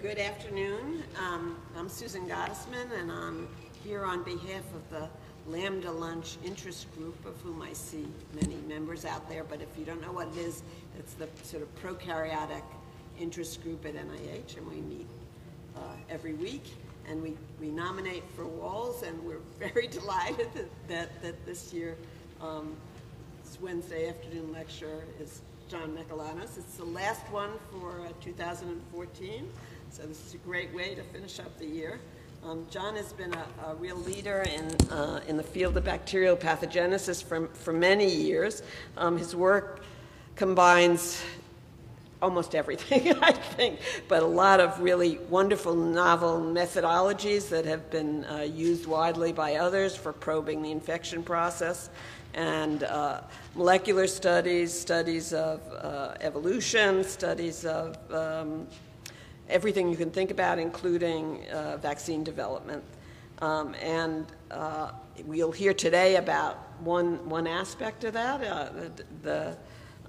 Good afternoon. Um, I'm Susan Gottesman, and I'm here on behalf of the Lambda Lunch Interest Group, of whom I see many members out there. But if you don't know what it is, it's the sort of prokaryotic interest group at NIH, and we meet uh, every week. And we, we nominate for Walls, and we're very delighted that, that, that this year um, this Wednesday afternoon lecture is John Michelanos. It's the last one for uh, 2014, so this is a great way to finish up the year. Um, John has been a, a real leader in, uh, in the field of bacterial pathogenesis for, for many years. Um, his work combines almost everything, I think, but a lot of really wonderful novel methodologies that have been uh, used widely by others for probing the infection process and uh, molecular studies, studies of uh, evolution, studies of um, everything you can think about, including uh, vaccine development. Um, and uh, we'll hear today about one, one aspect of that, uh, the, the,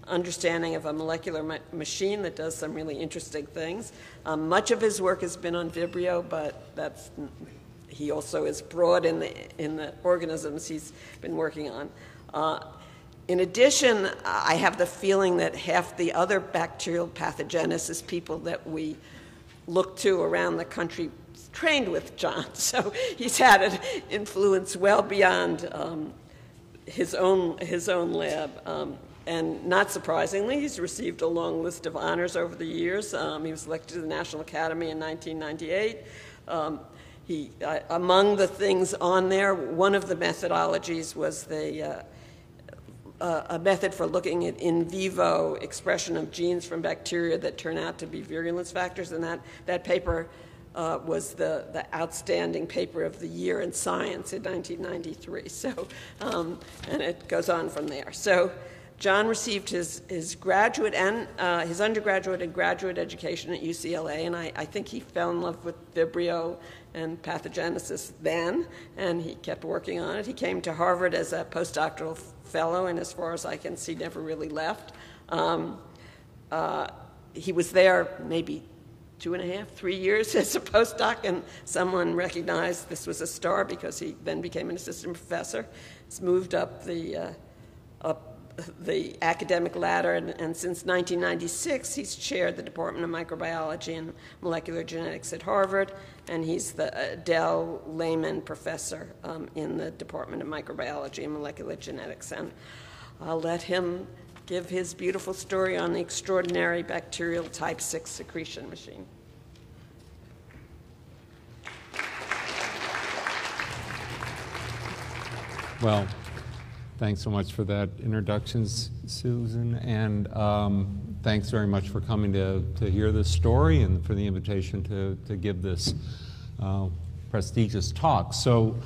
understanding of a molecular ma- machine that does some really interesting things. Um, much of his work has been on Vibrio, but that's he also is broad in the in the organisms he's been working on. Uh, in addition, I have the feeling that half the other bacterial pathogenesis people that we look to around the country trained with John, so he's had an influence well beyond um, his own his own lab. Um, and not surprisingly, he's received a long list of honors over the years. Um, he was elected to the National Academy in 1998. Um, he, uh, among the things on there, one of the methodologies was the uh, a method for looking at in vivo expression of genes from bacteria that turn out to be virulence factors, and that, that paper uh, was the, the outstanding paper of the year in science in 1993. So, um, and it goes on from there. So, John received his, his graduate and uh, his undergraduate and graduate education at UCLA, and I, I think he fell in love with Vibrio and pathogenesis then, and he kept working on it. He came to Harvard as a postdoctoral fellow, and as far as I can see, never really left. Um, uh, he was there maybe two and a half, three years as a postdoc, and someone recognized this was a star because he then became an assistant professor. He's moved up the uh, up the academic ladder, and, and, since 1996, he's chaired the Department of Microbiology and Molecular Genetics at Harvard, and he's the Dell Lehman Professor um, in the Department of Microbiology and Molecular Genetics. And I'll let him give his beautiful story on the extraordinary bacterial type 6 secretion machine. Well, Thanks so much for that introduction, Susan, and um, thanks very much for coming to, to hear this story and for the invitation to, to give this uh, prestigious talk. So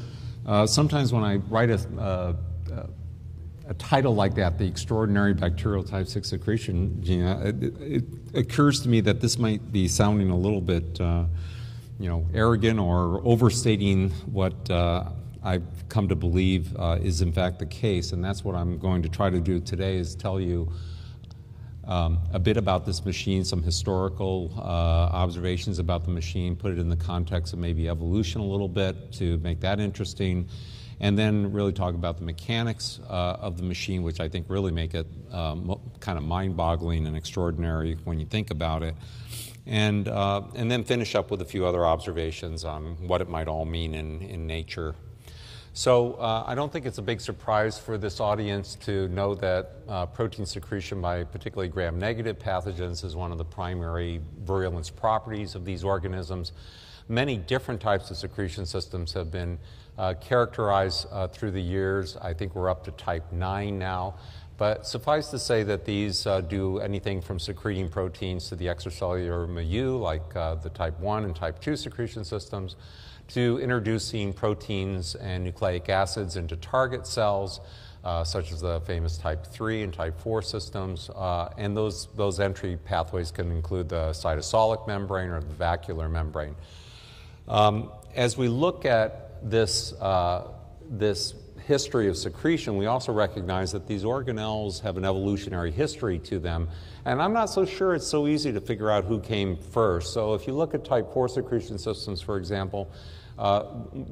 uh, sometimes when I write a, a title like that, The Extraordinary Bacterial Type 6 Secretion Gene, it, it, occurs to me that this might be sounding a little bit uh, you know, arrogant or overstating what uh, I've come to believe uh, is in fact the case, and that's what I'm going to try to do today is tell you um, a bit about this machine, some historical uh, observations about the machine, put it in the context of maybe evolution a little bit to make that interesting, and then really talk about the mechanics uh, of the machine, which I think really make it um, kind of mind boggling and extraordinary when you think about it. And, uh, and then finish up with a few other observations on what it might all mean in, in nature so uh, I don't think it's a big surprise for this audience to know that uh, protein secretion by particularly gram-negative pathogens is one of the primary virulence properties of these organisms. Many different types of secretion systems have been uh, characterized uh, through the years. I think we're up to type 9 now. But suffice to say that these uh, do anything from secreting proteins to the extracellular milieu, like uh, the type 1 and type 2 secretion systems, to introducing proteins and nucleic acids into target cells, uh, such as the famous type 3 and type 4 systems. Uh, and those, those entry pathways can include the cytosolic membrane or the vacuolar membrane. Um, as we look at this, uh, this history of secretion, we also recognize that these organelles have an evolutionary history to them. And I'm not so sure it's so easy to figure out who came first. So if you look at type 4 secretion systems, for example, uh,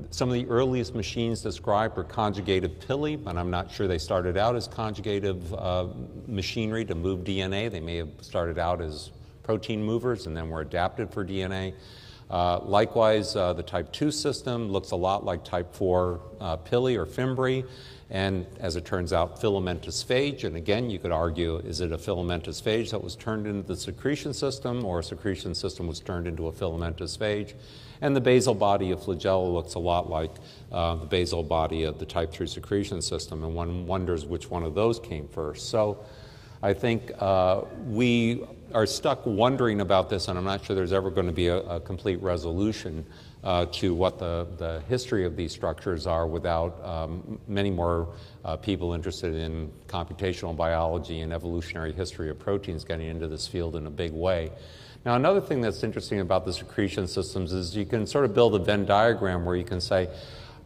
some of the earliest machines described were conjugative pili, but I'm not sure they started out as conjugative uh, machinery to move DNA. They may have started out as protein movers and then were adapted for DNA. Uh, likewise, uh, the type 2 system looks a lot like type 4 uh, pili or fimbri, and as it turns out, filamentous phage. And again, you could argue is it a filamentous phage that was turned into the secretion system, or a secretion system was turned into a filamentous phage? And the basal body of flagella looks a lot like uh, the basal body of the type 3 secretion system, and one wonders which one of those came first. So I think uh, we are stuck wondering about this, and I'm not sure there's ever going to be a, a complete resolution uh, to what the, the history of these structures are without um, many more uh, people interested in computational biology and evolutionary history of proteins getting into this field in a big way. Now, another thing that's interesting about the secretion systems is you can sort of build a Venn diagram where you can say,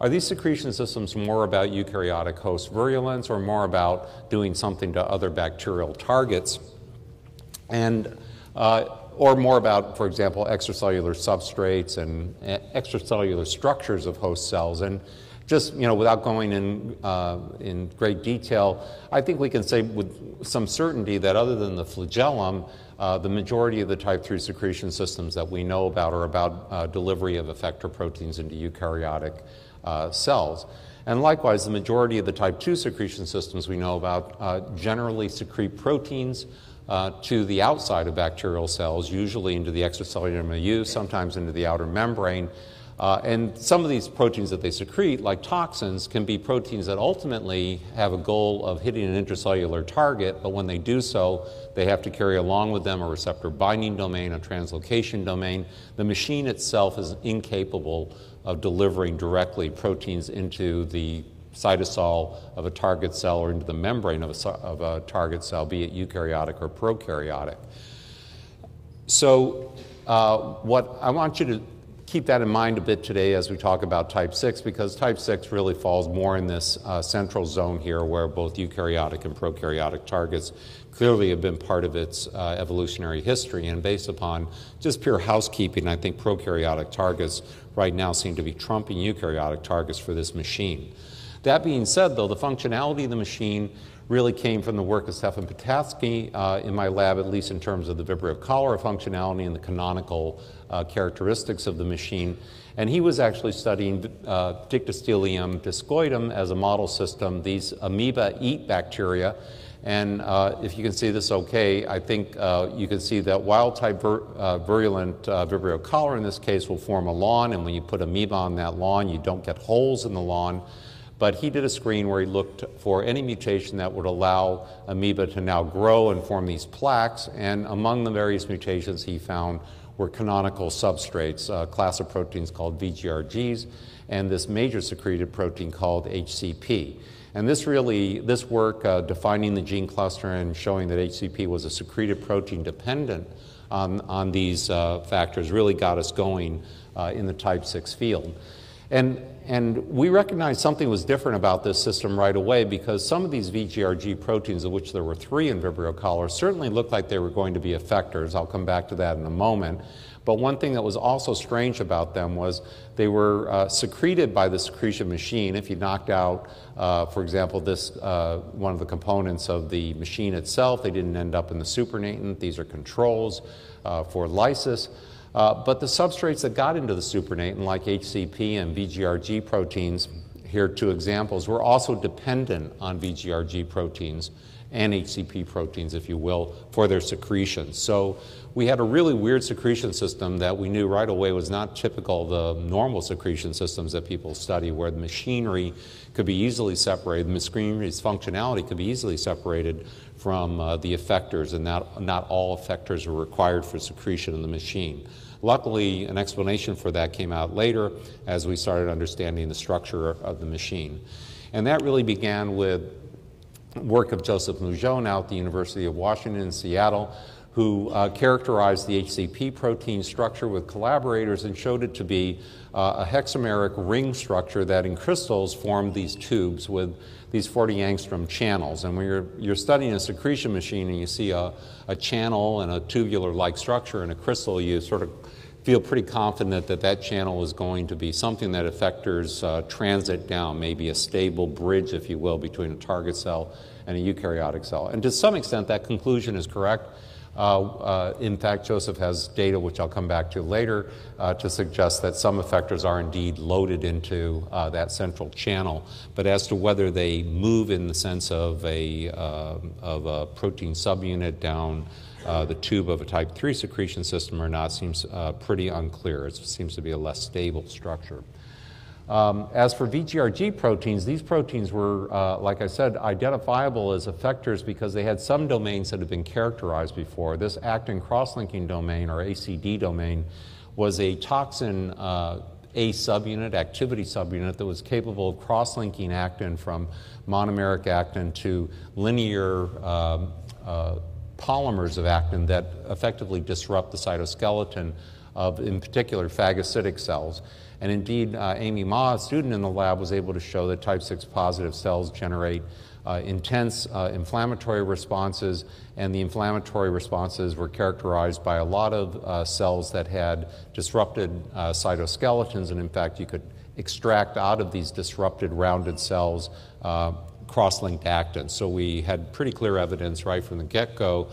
are these secretion systems more about eukaryotic host virulence or more about doing something to other bacterial targets? And uh, or more about, for example, extracellular substrates and uh, extracellular structures of host cells. And just you know, without going in uh, in great detail, I think we can say with some certainty that other than the flagellum, uh, the majority of the type 3 secretion systems that we know about are about uh, delivery of effector proteins into eukaryotic uh, cells. And likewise, the majority of the type 2 secretion systems we know about generally secrete proteins uh, to the outside of bacterial cells, usually into the extracellular milieu, sometimes into the outer membrane. Uh, and some of these proteins that they secrete, like toxins, can be proteins that ultimately have a goal of hitting an intracellular target, but when they do so, they have to carry along with them a receptor binding domain, a translocation domain. The machine itself is incapable of delivering directly proteins into the cytosol of a target cell or into the membrane of a, of a target cell, be it eukaryotic or prokaryotic. So, uh, what I want you to keep that in mind a bit today as we talk about type 6 because type 6 really falls more in this uh, central zone here where both eukaryotic and prokaryotic targets clearly have been part of its uh, evolutionary history and based upon just pure housekeeping i think prokaryotic targets right now seem to be trumping eukaryotic targets for this machine that being said, though, the functionality of the machine really came from the work of Stefan Pitatsky uh, in my lab, at least in terms of the Vibrio cholera functionality and the canonical uh, characteristics of the machine. And he was actually studying uh, Dictyostelium discoidum as a model system. These amoeba eat bacteria. And uh, if you can see this okay, I think uh, you can see that wild type vir uh, virulent uh, Vibrio cholera in this case will form a lawn. And when you put amoeba on that lawn, you don't get holes in the lawn. But he did a screen where he looked for any mutation that would allow amoeba to now grow and form these plaques. And among the various mutations he found were canonical substrates, a class of proteins called VGRGs, and this major secreted protein called HCP. And this really, this work uh, defining the gene cluster and showing that HCP was a secreted protein dependent on, on these uh, factors really got us going uh, in the type 6 field. And, and we recognized something was different about this system right away because some of these VGRG proteins, of which there were three in Vibrio cholera, certainly looked like they were going to be effectors. I'll come back to that in a moment. But one thing that was also strange about them was they were uh, secreted by the secretion machine. If you knocked out, uh, for example, this uh, one of the components of the machine itself, they didn't end up in the supernatant. These are controls uh, for lysis. Uh, but the substrates that got into the supernatant, like HCP and VGRG proteins, here are two examples, were also dependent on VGRG proteins and HCP proteins, if you will, for their secretion. So we had a really weird secretion system that we knew right away was not typical of the normal secretion systems that people study, where the machinery could be easily separated, the machinery's functionality could be easily separated from uh, the effectors, and not, not all effectors were required for secretion in the machine. Luckily, an explanation for that came out later as we started understanding the structure of the machine. And that really began with work of Joseph Mougeot now at the University of Washington in Seattle, who uh, characterized the HCP protein structure with collaborators and showed it to be uh, a hexameric ring structure that in crystals formed these tubes with these 40 angstrom channels. And when you're, you're studying a secretion machine and you see a, a channel and a tubular like structure in a crystal, you sort of feel pretty confident that that channel is going to be something that effectors uh, transit down, maybe a stable bridge, if you will, between a target cell and a eukaryotic cell. And to some extent, that conclusion is correct. Uh, uh, in fact, Joseph has data, which I'll come back to later, uh, to suggest that some effectors are indeed loaded into uh, that central channel. But as to whether they move in the sense of a, uh, of a protein subunit down uh, the tube of a type 3 secretion system or not seems pretty unclear. It seems to be a less stable structure. Um, as for VGRG proteins, these proteins were, uh, like I said, identifiable as effectors because they had some domains that had been characterized before. This actin cross-linking domain, or ACD domain, was a toxin uh, A subunit, activity subunit, that was capable of cross-linking actin from monomeric actin to linear um, uh, polymers of actin that effectively disrupt the cytoskeleton of, in particular, phagocytic cells. And indeed, uh, Amy Ma, a student in the lab, was able to show that type 6 positive cells generate uh, intense uh, inflammatory responses, and the inflammatory responses were characterized by a lot of uh, cells that had disrupted uh, cytoskeletons, and in fact, you could extract out of these disrupted rounded cells uh, cross linked actins. So we had pretty clear evidence right from the get go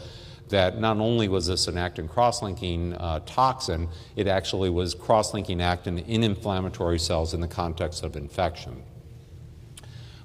that not only was this an actin cross-linking uh, toxin, it actually was cross-linking actin in inflammatory cells in the context of infection.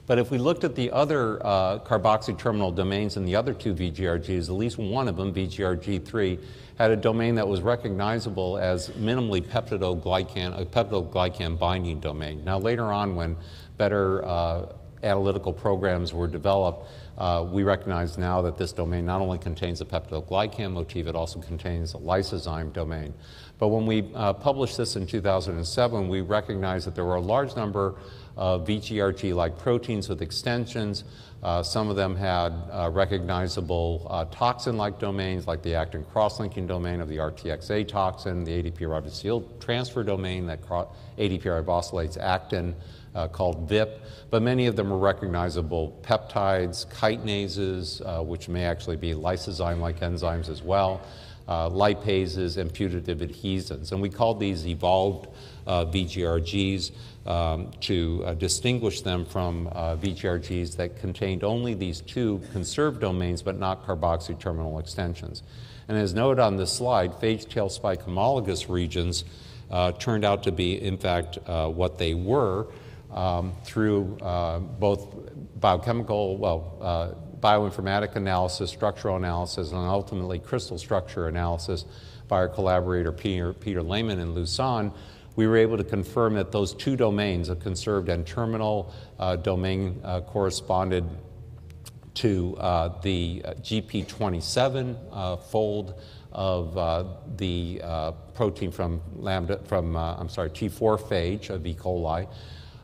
But if we looked at the other uh, carboxy terminal domains in the other two VGRGs, at least one of them, VGRG3, had a domain that was recognizable as minimally peptidoglycan, a peptidoglycan binding domain. Now, later on, when better uh, analytical programs were developed, uh, we recognize now that this domain not only contains a peptidoglycan motif, it also contains a lysozyme domain. But when we uh, published this in 2007, we recognized that there were a large number of VGRG like proteins with extensions. Uh, some of them had uh, recognizable uh, toxin like domains, like the actin cross linking domain of the RTXA toxin, the ADP ribosyl transfer domain that ADP ribosylates actin uh, called VIP, but many of them are recognizable peptides, chitinases, uh, which may actually be lysozyme like enzymes as well, uh, lipases, and putative adhesins. And we call these evolved uh, VGRGs um, to uh, distinguish them from uh, VGRGs that contained only these two conserved domains but not carboxy terminal extensions. And as noted on this slide, phage tail spike homologous regions turned out to be, in fact, what they were um, through uh, both biochemical, well, uh, bioinformatic analysis, structural analysis, and ultimately crystal structure analysis by our collaborator Peter, Peter Lehmann in Lausanne, we were able to confirm that those two domains, a conserved and terminal uh, domain, uh, corresponded to uh, the GP27 uh, fold of uh, the uh, protein from lambda, from I'm sorry, T4 phage of E. coli,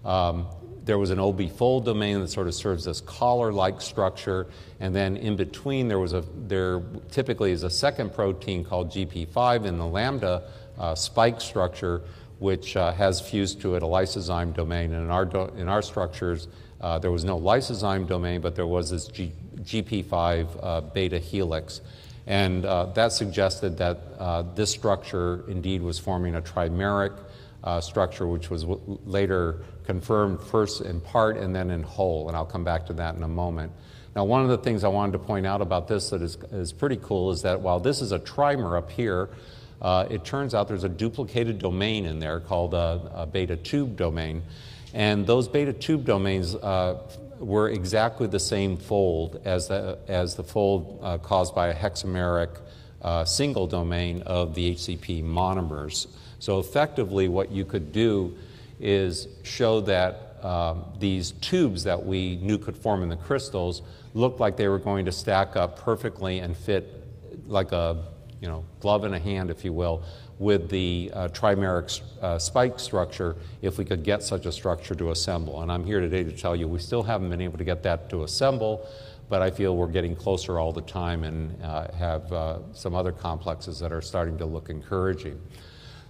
um, there was an OB fold domain that sort of serves this collar-like structure, and then in between there was a there typically is a second protein called GP5 in the lambda uh, spike structure, which uh, has fused to it a lysozyme domain. And in our do- in our structures, uh, there was no lysozyme domain, but there was this G- GP5 uh, beta helix. And uh, that suggested that uh, this structure indeed was forming a trimeric structure, which was later confirmed first in part and then in whole, and I'll come back to that in a moment. Now, one of the things I wanted to point out about this that is, is pretty cool is that while this is a trimer up here, uh, it turns out there's a duplicated domain in there called a, a beta tube domain. And those beta tube domains uh, were exactly the same fold as the, as the fold uh, caused by a hexameric uh, single domain of the HCP monomers. So, effectively, what you could do is show that um, these tubes that we knew could form in the crystals looked like they were going to stack up perfectly and fit like a you know glove in a hand, if you will, with the uh, trimeric uh, spike structure if we could get such a structure to assemble. And I'm here today to tell you we still haven't been able to get that to assemble, but I feel we're getting closer all the time and uh, have uh, some other complexes that are starting to look encouraging.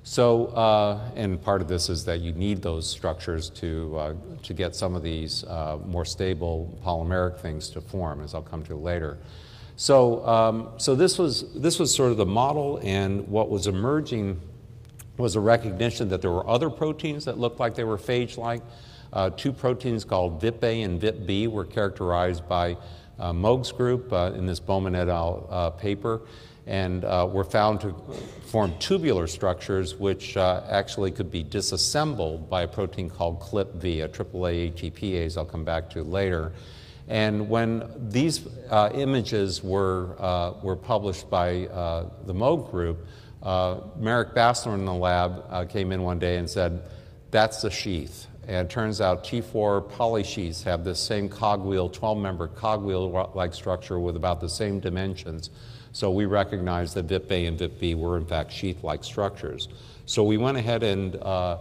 So, uh, and part of this is that you need those structures to, uh, to get some of these uh, more stable polymeric things to form, as I'll come to later. So, um, so this, was, this was sort of the model, and what was emerging was a recognition that there were other proteins that looked like they were phage like. Uh, two proteins called VIP-A and VIP-B were characterized by uh, Moog's group uh, in this Bowman et al. Uh, paper and uh, were found to form tubular structures which uh, actually could be disassembled by a protein called CLIP-V, a AAA ATPase I'll come back to later. And when these uh, images were, uh, were published by uh, the Moog group, uh, Marek Bassler in the lab came in one day and said, that's the sheath. And it turns out T4 polysheaths have this same cogwheel, 12 member cogwheel like structure with about the same dimensions. So we recognized that VIP-A and VIP-B were in fact sheath-like structures. So we went ahead and uh,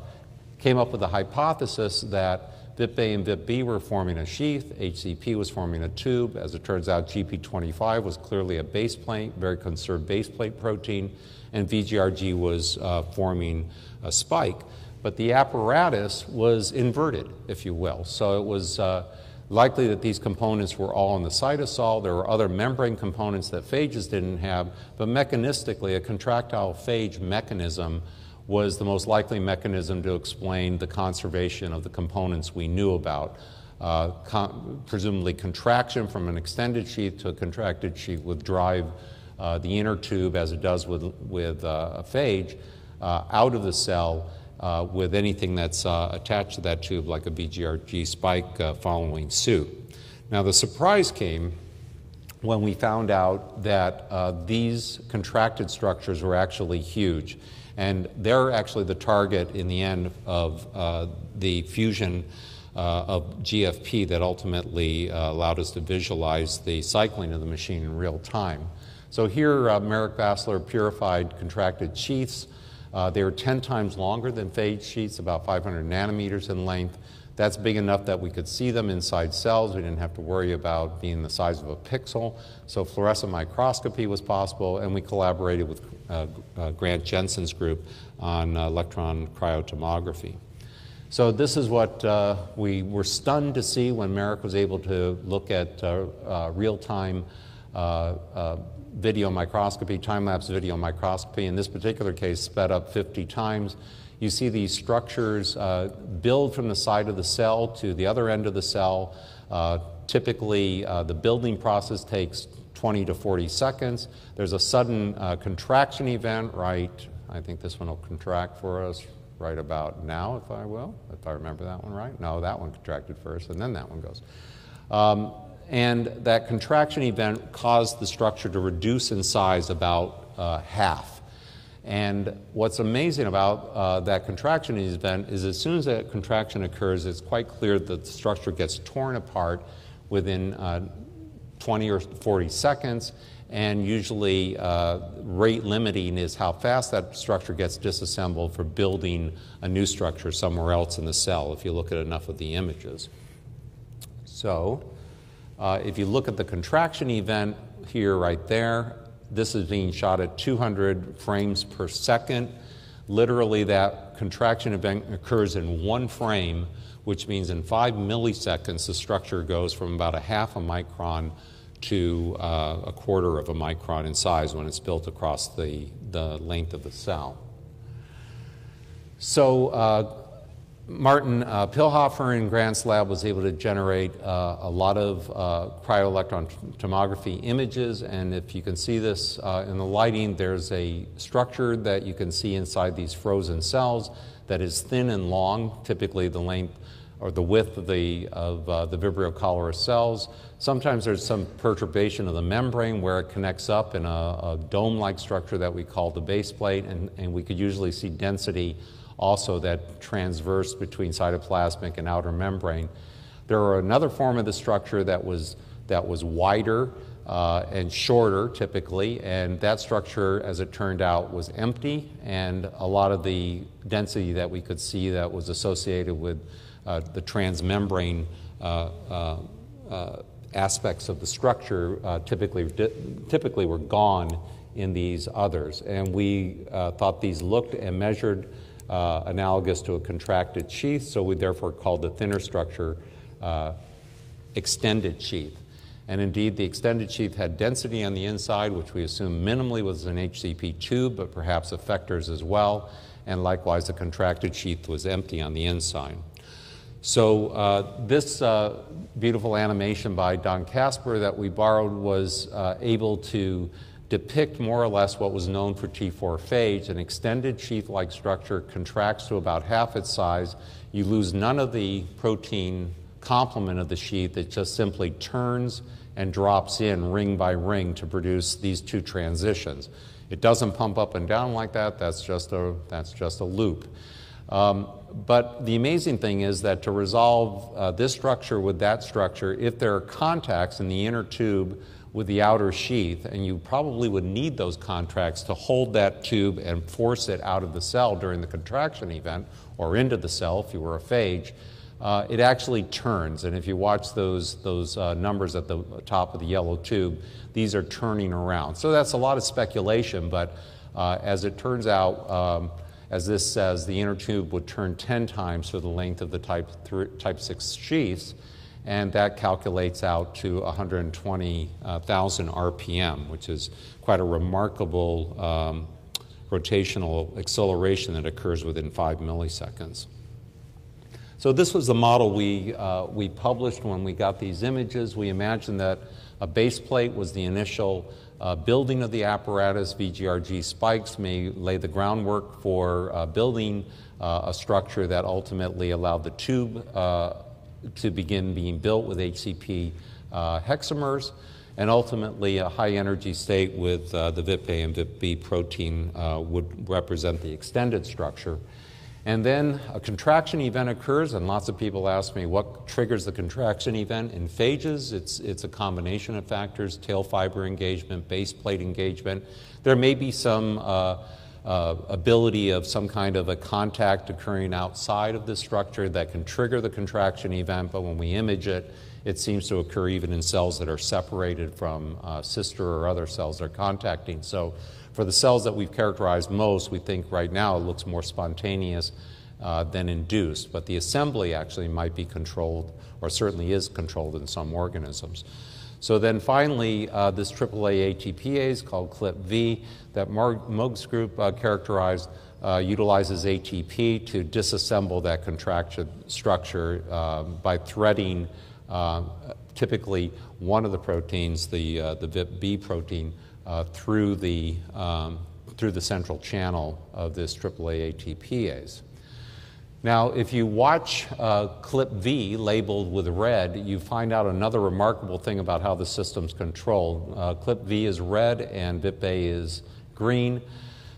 came up with a hypothesis that VIP-A and VIP-B were forming a sheath, HCP was forming a tube. As it turns out, GP25 was clearly a base plate, very conserved base plate protein, and VGRG was uh, forming a spike. But the apparatus was inverted, if you will. So it was uh, Likely that these components were all in the cytosol. There were other membrane components that phages didn't have, but mechanistically, a contractile phage mechanism was the most likely mechanism to explain the conservation of the components we knew about. Uh, con presumably contraction from an extended sheath to a contracted sheath would drive uh, the inner tube, as it does with, with uh, a phage, uh, out of the cell uh, with anything that's uh, attached to that tube, like a VGRG spike uh, following suit. Now, the surprise came when we found out that uh, these contracted structures were actually huge. And they're actually the target in the end of uh, the fusion uh, of GFP that ultimately allowed us to visualize the cycling of the machine in real time. So here, Merrick Bassler purified contracted sheaths uh, they were 10 times longer than phage sheets, about 500 nanometers in length. That's big enough that we could see them inside cells. We didn't have to worry about being the size of a pixel. So fluorescent microscopy was possible, and we collaborated with uh, uh, Grant Jensen's group on electron cryotomography. So this is what uh, we were stunned to see when Merrick was able to look at uh, real-time video microscopy, time-lapse video microscopy, in this particular case sped up 50 times. You see these structures uh, build from the side of the cell to the other end of the cell. Uh, typically, uh, the building process takes 20 to 40 seconds. There's a sudden uh, contraction event, right? I think this one will contract for us right about now, if I will, if I remember that one right. No, that one contracted first, and then that one goes. Um, and that contraction event caused the structure to reduce in size about uh, half. And what's amazing about uh, that contraction event is as soon as that contraction occurs, it's quite clear that the structure gets torn apart within uh, 20 or 40 seconds. And usually, uh, rate limiting is how fast that structure gets disassembled for building a new structure somewhere else in the cell, if you look at enough of the images. So, uh, if you look at the contraction event here, right there, this is being shot at 200 frames per second. Literally, that contraction event occurs in one frame, which means in five milliseconds, the structure goes from about a half a micron to uh, a quarter of a micron in size when it's built across the, the length of the cell. So, uh, Martin uh, Pilhofer in Grant's lab was able to generate uh, a lot of uh, cryo-electron tomography images, and if you can see this uh, in the lighting, there's a structure that you can see inside these frozen cells that is thin and long, typically the length or the width of the, of, uh, the Vibrio cholera cells. Sometimes there's some perturbation of the membrane where it connects up in a, a dome-like structure that we call the base plate, and, and we could usually see density also that transverse between cytoplasmic and outer membrane. There are another form of the structure that was, that was wider uh, and shorter typically, and that structure, as it turned out, was empty, and a lot of the density that we could see that was associated with uh, the transmembrane uh, uh, uh aspects of the structure uh, typically, typically were gone in these others. And we thought these looked and measured uh, analogous to a contracted sheath, so we therefore called the thinner structure uh, extended sheath. And indeed, the extended sheath had density on the inside, which we assume minimally was an HCP tube, but perhaps effectors as well. And likewise, the contracted sheath was empty on the inside. So, uh, this uh, beautiful animation by Don Casper that we borrowed was uh, able to depict more or less what was known for T4 phage. An extended sheath like structure contracts to about half its size. You lose none of the protein complement of the sheath, it just simply turns and drops in ring by ring to produce these two transitions. It doesn't pump up and down like that, that's just a, that's just a loop. Um, but the amazing thing is that to resolve uh, this structure with that structure, if there are contacts in the inner tube with the outer sheath, and you probably would need those contracts to hold that tube and force it out of the cell during the contraction event or into the cell if you were a phage, uh, it actually turns. And if you watch those, those uh, numbers at the top of the yellow tube, these are turning around. So that's a lot of speculation, but uh, as it turns out, um, as this says, the inner tube would turn 10 times for the length of the type, th- type 6 sheaths, and that calculates out to 120,000 RPM, which is quite a remarkable um, rotational acceleration that occurs within five milliseconds. So this was the model we, uh, we published when we got these images. We imagined that a base plate was the initial uh, building of the apparatus. VGRG spikes may lay the groundwork for uh, building uh, a structure that ultimately allowed the tube uh, to begin being built with HCP uh, hexamers. And ultimately, a high energy state with the VIP-A and VIP-B protein would represent the extended structure. And then a contraction event occurs, and lots of people ask me what triggers the contraction event. In phages, it's, it's a combination of factors tail fiber engagement, base plate engagement. There may be some uh, uh, ability of some kind of a contact occurring outside of the structure that can trigger the contraction event, but when we image it, it seems to occur even in cells that are separated from uh, sister or other cells they're contacting. So for the cells that we've characterized most, we think right now it looks more spontaneous uh, than induced, but the assembly actually might be controlled, or certainly is controlled in some organisms. So then finally, uh, this AAA ATPase called CLIP-V that Moog's group uh, characterized uh, utilizes ATP to disassemble that contraction structure uh, by threading uh, typically one of the proteins, the, uh, the VIP-B protein, uh, through, the, um, through the central channel of this AAA ATPase. Now, if you watch uh, CLIP-V labeled with red, you find out another remarkable thing about how the system's controlled. Uh, CLIP-V is red and VIP-A is green.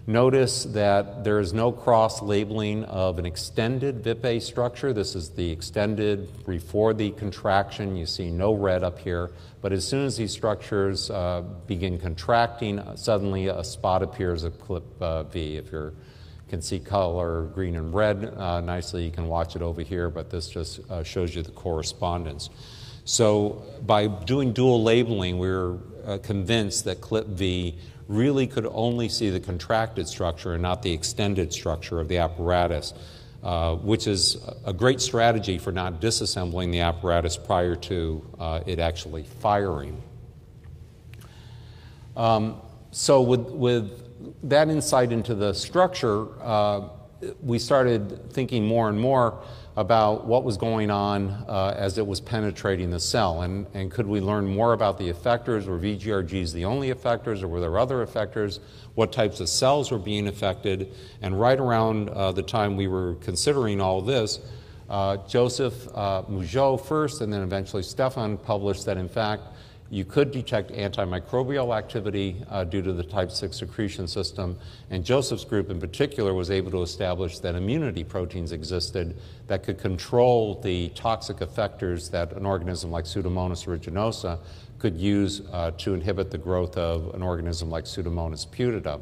Notice that there is no cross labeling of an extended VIP-A structure. This is the extended before the contraction. You see no red up here. But as soon as these structures uh, begin contracting, uh, suddenly a spot appears at clip uh, V. If you can see color green and red uh, nicely, you can watch it over here, but this just uh, shows you the correspondence. So by doing dual labeling, we're uh, convinced that clip V really could only see the contracted structure and not the extended structure of the apparatus, uh, which is a great strategy for not disassembling the apparatus prior to uh, it actually firing. Um, so, with, with that insight into the structure, uh, we started thinking more and more about what was going on uh, as it was penetrating the cell. And, and could we learn more about the effectors? Were VGRGs the only effectors, or were there other effectors? What types of cells were being affected? And right around uh, the time we were considering all this, uh, Joseph uh, first, and then eventually Stefan published that in fact you could detect antimicrobial activity uh, due to the type 6 secretion system. And Joseph's group in particular was able to establish that immunity proteins existed that could control the toxic effectors that an organism like Pseudomonas aeruginosa could use uh, to inhibit the growth of an organism like Pseudomonas putida.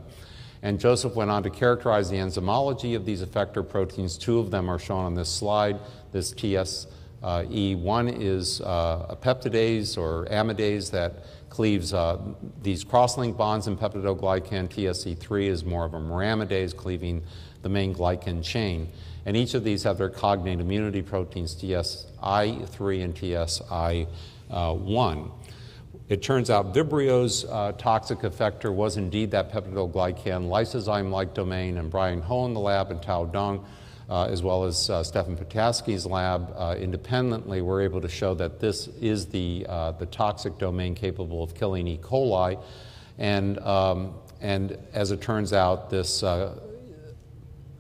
And Joseph went on to characterize the enzymology of these effector proteins. Two of them are shown on this slide this TS uh, E. One is uh, a peptidase or amidase that cleaves uh, these cross-link bonds in peptidoglycan. TSC3 is more of a maramidase, cleaving the main glycan chain. And each of these have their cognate immunity proteins, TSI3 and TSI1. It turns out Vibrio's uh, toxic effector was indeed that peptidoglycan lysozyme-like domain, and Brian Ho in the lab and Tao Dong uh, as well as uh, Stefan Pitaski's lab, uh, independently were able to show that this is the, uh, the toxic domain capable of killing E. coli. And, um, and as it turns out, this uh,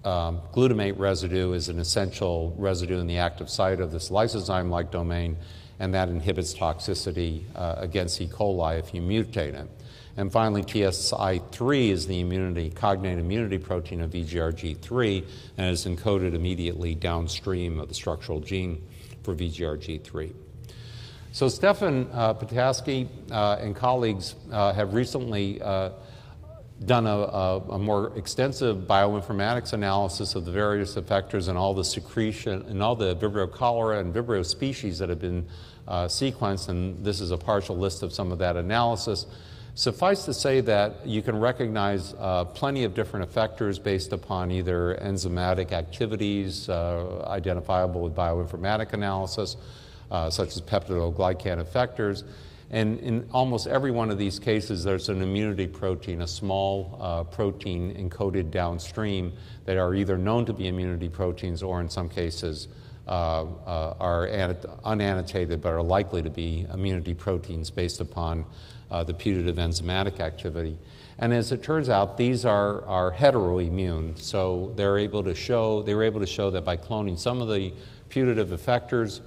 um, glutamate residue is an essential residue in the active site of this lysozyme like domain, and that inhibits toxicity against E. coli if you mutate it. And finally, TSI3 is the immunity, cognate immunity protein of VGRG3 and is encoded immediately downstream of the structural gene for VGRG3. So Stefan uh, Pitaski uh, and colleagues uh, have recently uh, done a, a, a, more extensive bioinformatics analysis of the various effectors and all the secretion and all the Vibrio cholera and Vibrio species that have been uh, sequenced, and this is a partial list of some of that analysis. Suffice to say that you can recognize uh, plenty of different effectors based upon either enzymatic activities uh, identifiable with bioinformatic analysis, uh, such as peptidoglycan effectors. And in almost every one of these cases, there's an immunity protein, a small uh, protein encoded downstream that are either known to be immunity proteins or, in some cases, are unannotated but are likely to be immunity proteins based upon uh, the putative enzymatic activity. And as it turns out, these are, are heteroimmune, so they're able to show, they were able to show that by cloning some of the putative effectors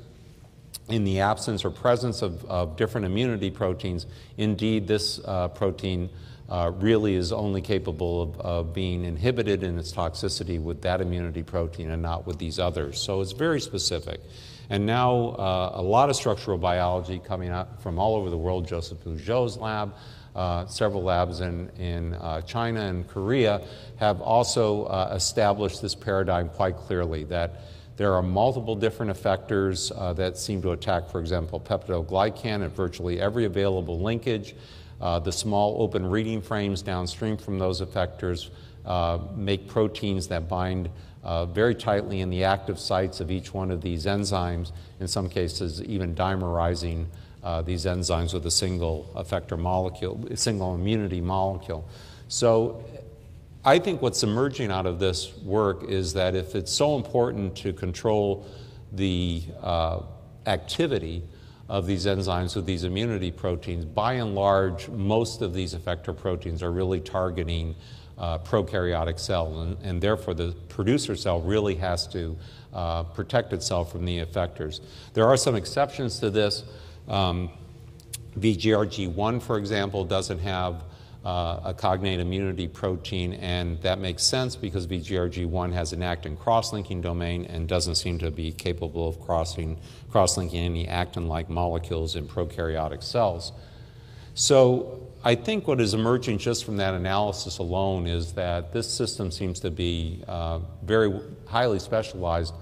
in the absence or presence of, of different immunity proteins, indeed this uh, protein uh, really is only capable of, of, being inhibited in its toxicity with that immunity protein and not with these others. So it's very specific. And now uh, a lot of structural biology coming out from all over the world, Joseph Peugeot's lab, uh, several labs in, in uh, China and Korea have also uh, established this paradigm quite clearly that there are multiple different effectors uh, that seem to attack, for example, peptidoglycan at virtually every available linkage. Uh, the small open reading frames downstream from those effectors make proteins that bind uh, very tightly in the active sites of each one of these enzymes, in some cases, even dimerizing uh, these enzymes with a single effector molecule, a single immunity molecule. So I think what's emerging out of this work is that if it's so important to control the uh, activity of these enzymes with these immunity proteins, by and large, most of these effector proteins are really targeting uh, prokaryotic cell, and, and, therefore the producer cell really has to uh, protect itself from the effectors. There are some exceptions to this. Um, VGRG1, for example, doesn't have uh, a cognate immunity protein, and that makes sense because VGRG1 has an actin cross-linking domain and doesn't seem to be capable of crossing, cross-linking any actin-like molecules in prokaryotic cells. So I think what is emerging just from that analysis alone is that this system seems to be uh, very highly specialized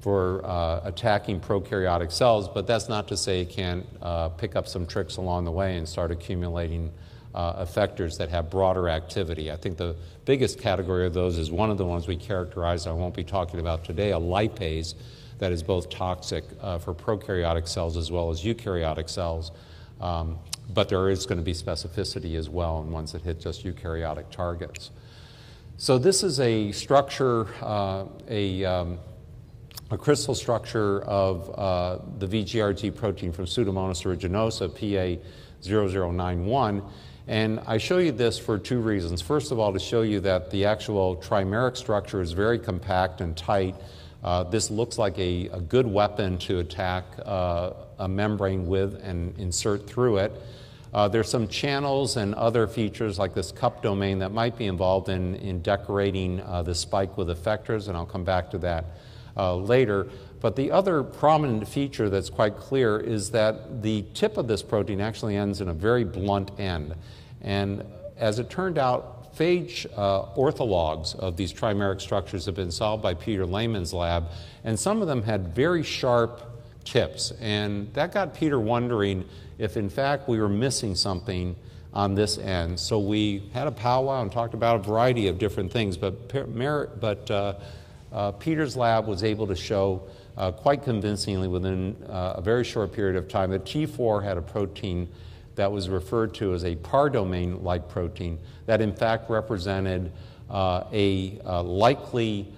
for uh, attacking prokaryotic cells, but that's not to say it can't uh, pick up some tricks along the way and start accumulating uh, effectors that have broader activity. I think the biggest category of those is one of the ones we characterize, I won't be talking about today, a lipase that is both toxic uh, for prokaryotic cells as well as eukaryotic cells. Um, but there is going to be specificity as well in ones that hit just eukaryotic targets. So this is a structure, uh, a, um, a crystal structure of uh, the VGRG protein from Pseudomonas aeruginosa, PA0091. And I show you this for two reasons. First of all, to show you that the actual trimeric structure is very compact and tight. Uh, this looks like a, a, good weapon to attack uh, a membrane with and insert through it. Uh, there's some channels and other features like this cup domain that might be involved in, in decorating uh, the spike with effectors, and I'll come back to that uh, later. But the other prominent feature that's quite clear is that the tip of this protein actually ends in a very blunt end. And as it turned out, phage uh, orthologs of these trimeric structures have been solved by Peter Lehman's lab, and some of them had very sharp tips. And that got Peter wondering if, in fact, we were missing something on this end. So we had a powwow and talked about a variety of different things. But, but uh, uh, Peter's lab was able to show uh, quite convincingly within uh, a very short period of time that T4 had a protein that was referred to as a par domain like protein that, in fact, represented uh, a uh, likely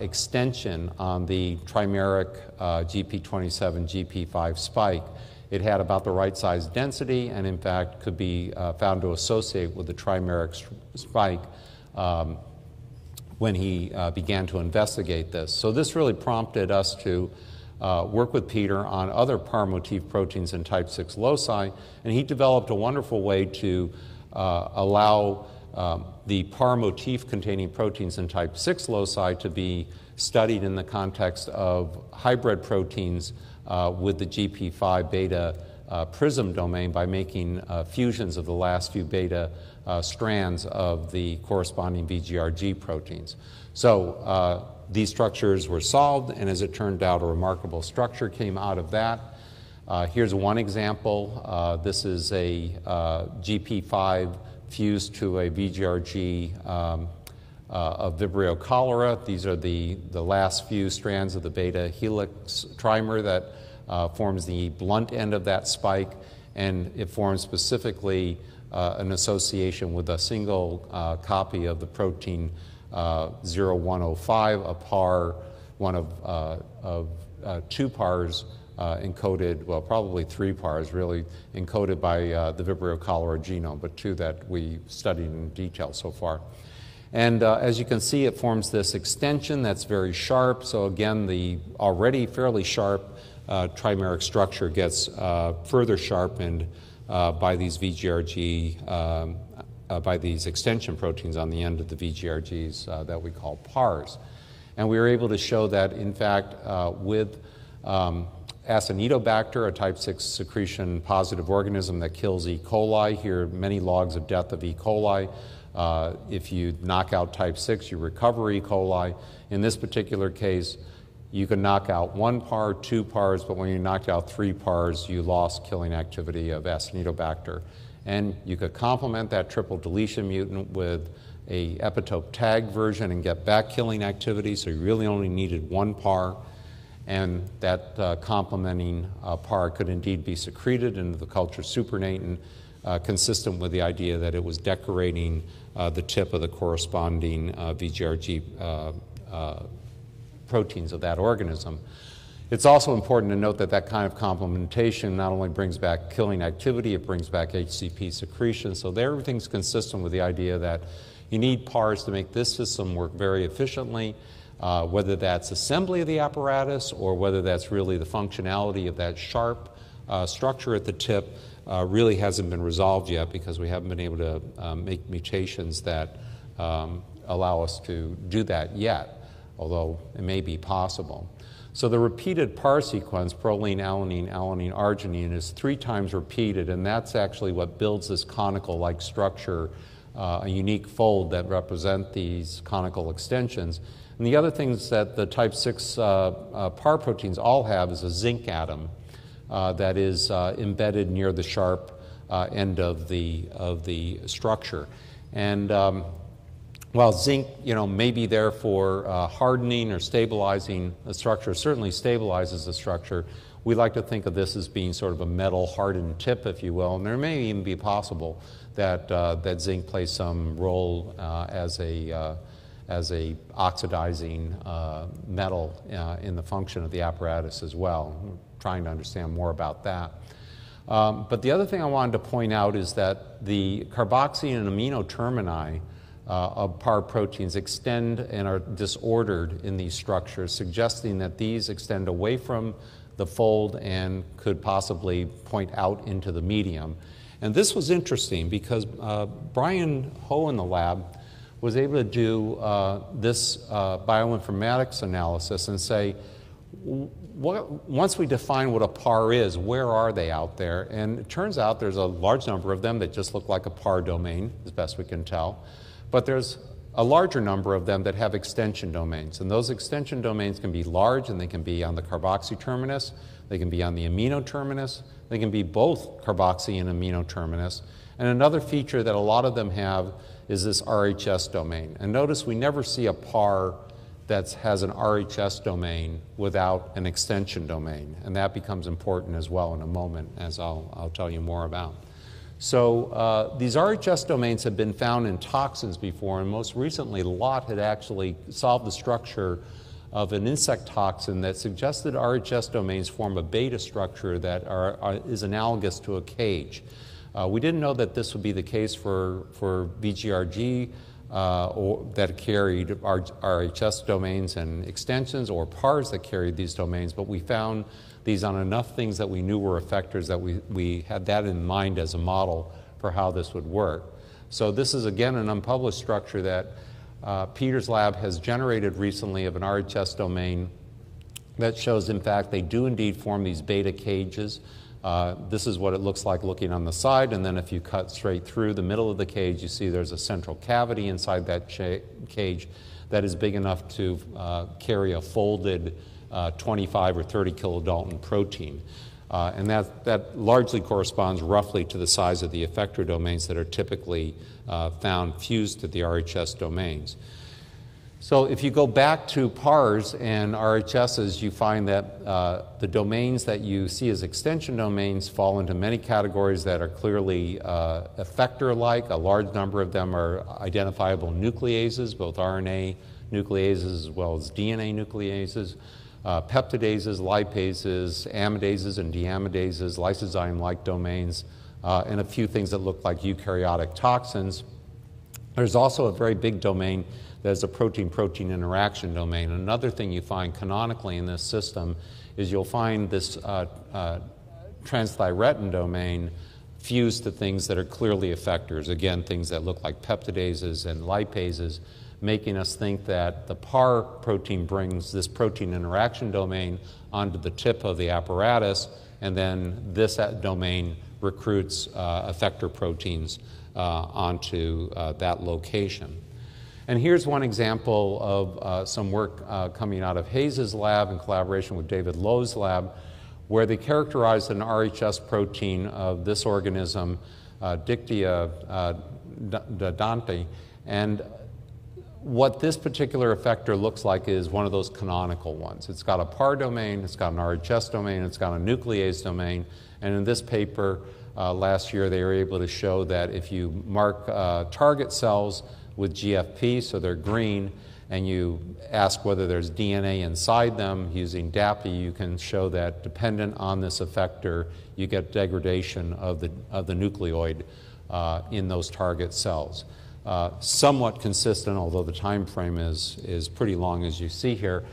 extension on the trimeric GP27 GP5 spike it had about the right size density and, in fact, could be uh, found to associate with the trimeric spike um, when he uh, began to investigate this. So, this really prompted us to uh, work with Peter on other par motif proteins in type 6 loci, and he developed a wonderful way to uh, allow um, the par motif containing proteins in type 6 loci to be studied in the context of hybrid proteins uh, with the GP5 beta uh, prism domain by making uh, fusions of the last few beta uh, strands of the corresponding VGRG proteins. So these structures were solved, and as it turned out, a remarkable structure came out of that. Uh, here's one example. this is a GP5 fused to a VGRG um, uh, of Vibrio cholera. These are the, the last few strands of the beta helix trimer that uh, forms the blunt end of that spike, and it forms specifically uh, an association with a single uh, copy of the protein uh, 0105, a par, one of, uh, of two pars encoded, well, probably three pars really, encoded by the Vibrio cholera genome, but two that we studied in detail so far. And uh, as you can see, it forms this extension that's very sharp. So, again, the already fairly sharp uh, trimeric structure gets uh, further sharpened uh, by these VGRG, um, uh, by these extension proteins on the end of the VGRGs uh, that we call PARs. And we were able to show that, in fact, with um, Acinetobacter, a type 6 secretion positive organism that kills E. coli, here many logs of death of E. coli. Uh, if you knock out type 6, you recover E. coli. In this particular case, you can knock out one par, two pars, but when you knocked out three pars, you lost killing activity of Acinetobacter. And you could complement that triple deletion mutant with a epitope tag version and get back killing activity, so you really only needed one par. And that uh, complementing uh, par could indeed be secreted into the culture supernatant, uh, consistent with the idea that it was decorating uh, the tip of the corresponding uh, VGRG uh, proteins of that organism. It's also important to note that that kind of complementation not only brings back killing activity, it brings back HCP secretion. So everything's consistent with the idea that you need PARs to make this system work very efficiently, uh, whether that's assembly of the apparatus or whether that's really the functionality of that sharp uh, structure at the tip uh, really hasn't been resolved yet because we haven't been able to um, make mutations that um, allow us to do that yet although it may be possible. So the repeated PAR sequence, proline, alanine, alanine, arginine, is three times repeated, and that's actually what builds this conical-like structure, uh, a unique fold that represent these conical extensions. And the other things that the type 6 uh, uh, PAR proteins all have is a zinc atom uh, that is uh, embedded near the sharp uh, end of the, of the structure. And um, while zinc, you know, may be there for uh, hardening or stabilizing the structure, certainly stabilizes the structure. We like to think of this as being sort of a metal hardened tip, if you will, and there may even be possible that uh, that zinc plays some role uh, as a uh, as a oxidizing uh, metal uh, in the function of the apparatus as well. We're trying to understand more about that. Um, but the other thing I wanted to point out is that the carboxy and amino termini of PAR proteins extend and are disordered in these structures, suggesting that these extend away from the fold and could possibly point out into the medium. And this was interesting because uh, Brian Ho in the lab was able to do uh, this uh, bioinformatics analysis and say, what, once we define what a par is, where are they out there? And it turns out there's a large number of them that just look like a par domain, as best we can tell. But there's a larger number of them that have extension domains. And those extension domains can be large and they can be on the carboxy terminus, they can be on the amino terminus, they can be both carboxy and amino terminus. And another feature that a lot of them have is this RHS domain. And notice we never see a PAR that has an RHS domain without an extension domain. And that becomes important as well in a moment, as I'll, I'll tell you more about. So uh, these RHS domains have been found in toxins before, and most recently, Lott had actually solved the structure of an insect toxin that suggested RHS domains form a beta structure that are, are, is analogous to a cage. Uh, we didn't know that this would be the case for, for VGRG uh, or, that carried RHS domains and extensions or PARs that carried these domains, but we found these on enough things that we knew were effectors that we, we had that in mind as a model for how this would work. So this is again an unpublished structure that uh, Peter's lab has generated recently of an RHS domain that shows in fact they do indeed form these beta cages. Uh, this is what it looks like looking on the side, and then if you cut straight through the middle of the cage, you see there's a central cavity inside that cage that is big enough to uh, carry a folded uh, 25 or 30 kilodalton protein. Uh, and that, that largely corresponds roughly to the size of the effector domains that are typically uh, found fused to the RHS domains. So if you go back to PARs and RHSs, you find that uh, the domains that you see as extension domains fall into many categories that are clearly uh, effector-like. A large number of them are identifiable nucleases, both RNA nucleases as well as DNA nucleases uh, peptidases, lipases, amidases, and deamidases, lysozyme-like domains, uh, and a few things that look like eukaryotic toxins. There's also a very big domain that is a protein-protein interaction domain. Another thing you find canonically in this system is you'll find this uh, uh, transthyretin domain fused to things that are clearly effectors. Again, things that look like peptidases and lipases making us think that the PAR protein brings this protein interaction domain onto the tip of the apparatus, and then this domain recruits uh, effector proteins uh, onto uh, that location. And here's one example of uh, some work uh, coming out of Hayes's lab in collaboration with David Lowe's lab, where they characterized an RHS protein of this organism, uh, Dictea uh, dante, and what this particular effector looks like is one of those canonical ones. It's got a PAR domain, it's got an RHS domain, it's got a nuclease domain, and in this paper uh, last year they were able to show that if you mark uh, target cells with GFP, so they're green, and you ask whether there's DNA inside them using DAPI, you can show that dependent on this effector, you get degradation of the, of the nucleoid uh, in those target cells. Uh, somewhat consistent, although the time frame is, is pretty long as you see here,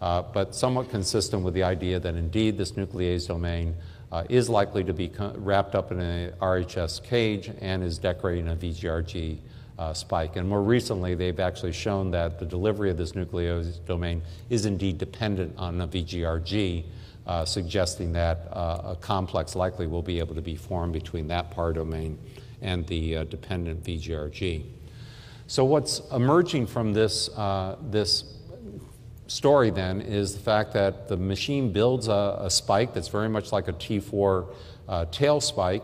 uh, but somewhat consistent with the idea that indeed this nuclease domain uh, is likely to be wrapped up in a RHS cage and is decorating a VGRG uh, spike. And more recently, they've actually shown that the delivery of this nuclease domain is indeed dependent on a VGRG, uh, suggesting that uh, a complex likely will be able to be formed between that PAR domain and the dependent VGRG. So, what's emerging from this, uh, this story then is the fact that the machine builds a, a spike that's very much like a T4 uh, tail spike,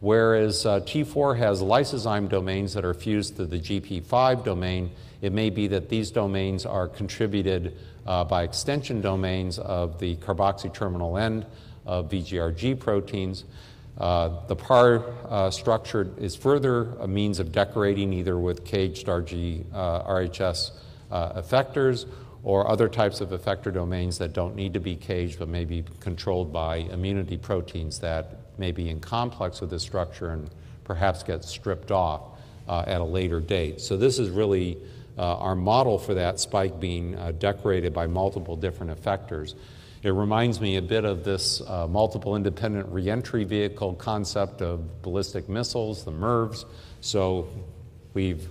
whereas uh, T4 has lysozyme domains that are fused to the GP5 domain. It may be that these domains are contributed uh, by extension domains of the carboxy terminal end of VGRG proteins. Uh, the PAR uh, structure is further a means of decorating either with caged RG, uh, RHS uh, effectors or other types of effector domains that don't need to be caged but may be controlled by immunity proteins that may be in complex with this structure and perhaps get stripped off uh, at a later date. So, this is really our model for that spike being decorated by multiple different effectors. It reminds me a bit of this uh, multiple independent reentry vehicle concept of ballistic missiles, the MIRVs. So we've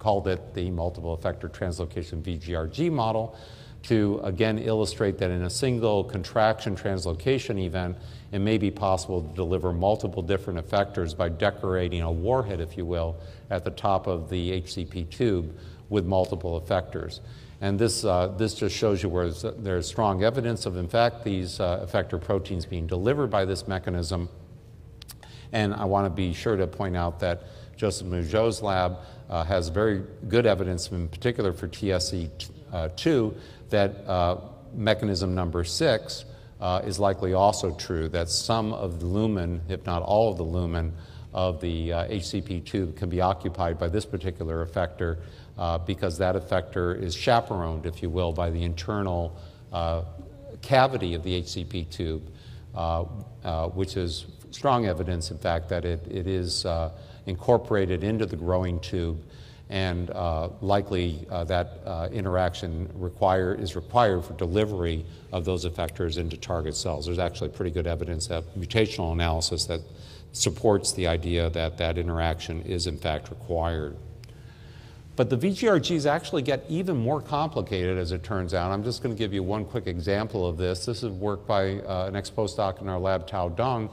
called it the multiple effector translocation VGRG model to again illustrate that in a single contraction translocation event, it may be possible to deliver multiple different effectors by decorating a warhead, if you will, at the top of the HCP tube with multiple effectors. And this, uh, this just shows you where there's strong evidence of, in fact, these uh, effector proteins being delivered by this mechanism. And I want to be sure to point out that Joseph Mougeot's lab uh, has very good evidence, in particular for TSE2, that uh, mechanism number six uh, is likely also true, that some of the lumen, if not all of the lumen, of the HCP tube can be occupied by this particular effector uh, because that effector is chaperoned, if you will, by the internal uh, cavity of the HCP tube, uh, uh, which is strong evidence, in fact, that it, it is uh, incorporated into the growing tube. And uh, likely that interaction require, is required for delivery of those effectors into target cells. There's actually pretty good evidence that mutational analysis that supports the idea that that interaction is in fact required. But the VGRGs actually get even more complicated as it turns out. I'm just going to give you one quick example of this. This is work by uh, an ex-postdoc in our lab, Tao Dong,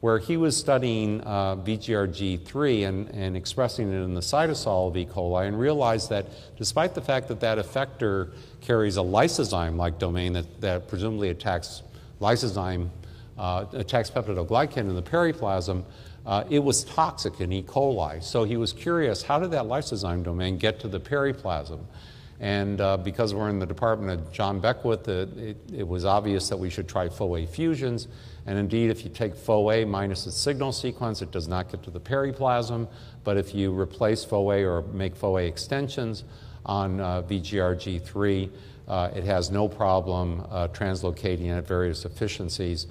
where he was studying uh, VGRG3 and, and expressing it in the cytosol of E. coli and realized that despite the fact that that effector carries a lysozyme-like domain that, that presumably attacks lysozyme, uh, attacks peptidoglycan in the periplasm, uh, it was toxic in E. coli. So he was curious how did that lysozyme domain get to the periplasm? And uh, because we're in the department of John Beckwith, it, it, it, was obvious that we should try Foa fusions. And indeed, if you take Foa minus its signal sequence, it does not get to the periplasm. But if you replace Foa or make Foa extensions on uh, VGRG3, uh, it has no problem uh, translocating at various efficiencies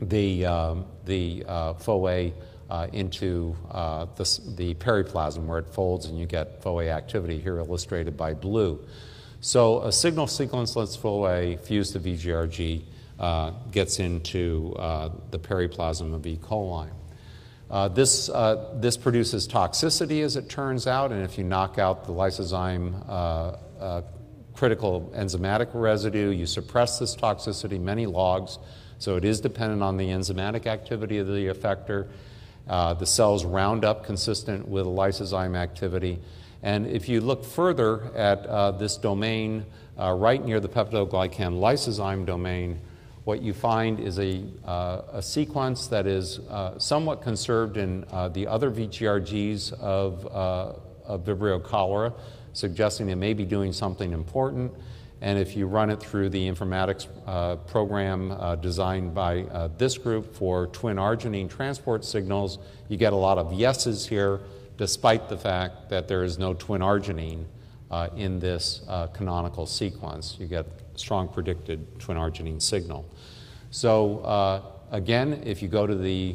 the, um, the uh, Foa uh, into uh, the, the, periplasm where it folds and you get Foa activity here illustrated by blue. So a signal sequence sequenceless Foa fused to VGRG uh, gets into uh, the periplasm of E. coli. Uh, this, this produces toxicity as it turns out, and if you knock out the lysozyme critical enzymatic residue, you suppress this toxicity, many logs. So it is dependent on the enzymatic activity of the effector. Uh, the cells round up consistent with lysozyme activity. And if you look further at uh, this domain uh, right near the peptidoglycan lysozyme domain, what you find is a, uh, a sequence that is uh, somewhat conserved in the other VGRGs of, of Vibrio cholera, suggesting it may be doing something important. And if you run it through the informatics uh, program uh, designed by uh, this group for twin arginine transport signals, you get a lot of yeses here, despite the fact that there is no twin arginine uh, in this uh, canonical sequence. You get strong predicted twin arginine signal. So uh, again, if you go to the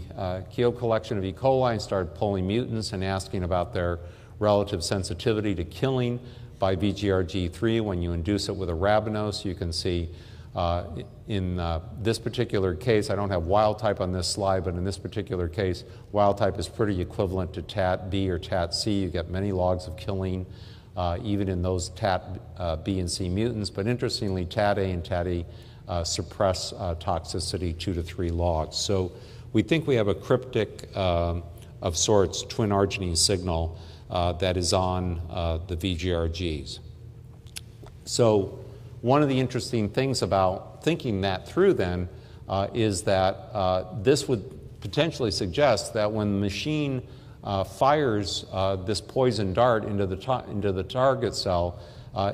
Keogh collection of E. coli and start pulling mutants and asking about their relative sensitivity to killing, by VGRG3 when you induce it with arabinose. You can see uh, in uh, this particular case, I don't have wild type on this slide, but in this particular case, wild type is pretty equivalent to TAT B or TAT C. You get many logs of killing, uh, even in those TAT uh, B and C mutants. But interestingly, TAT A and TAT E uh, suppress uh, toxicity two to three logs. So we think we have a cryptic um, of sorts twin arginine signal uh, that is on uh, the VGRGs. So, one of the interesting things about thinking that through then uh, is that uh, this would potentially suggest that when the machine uh, fires uh, this poison dart into the, ta- into the target cell,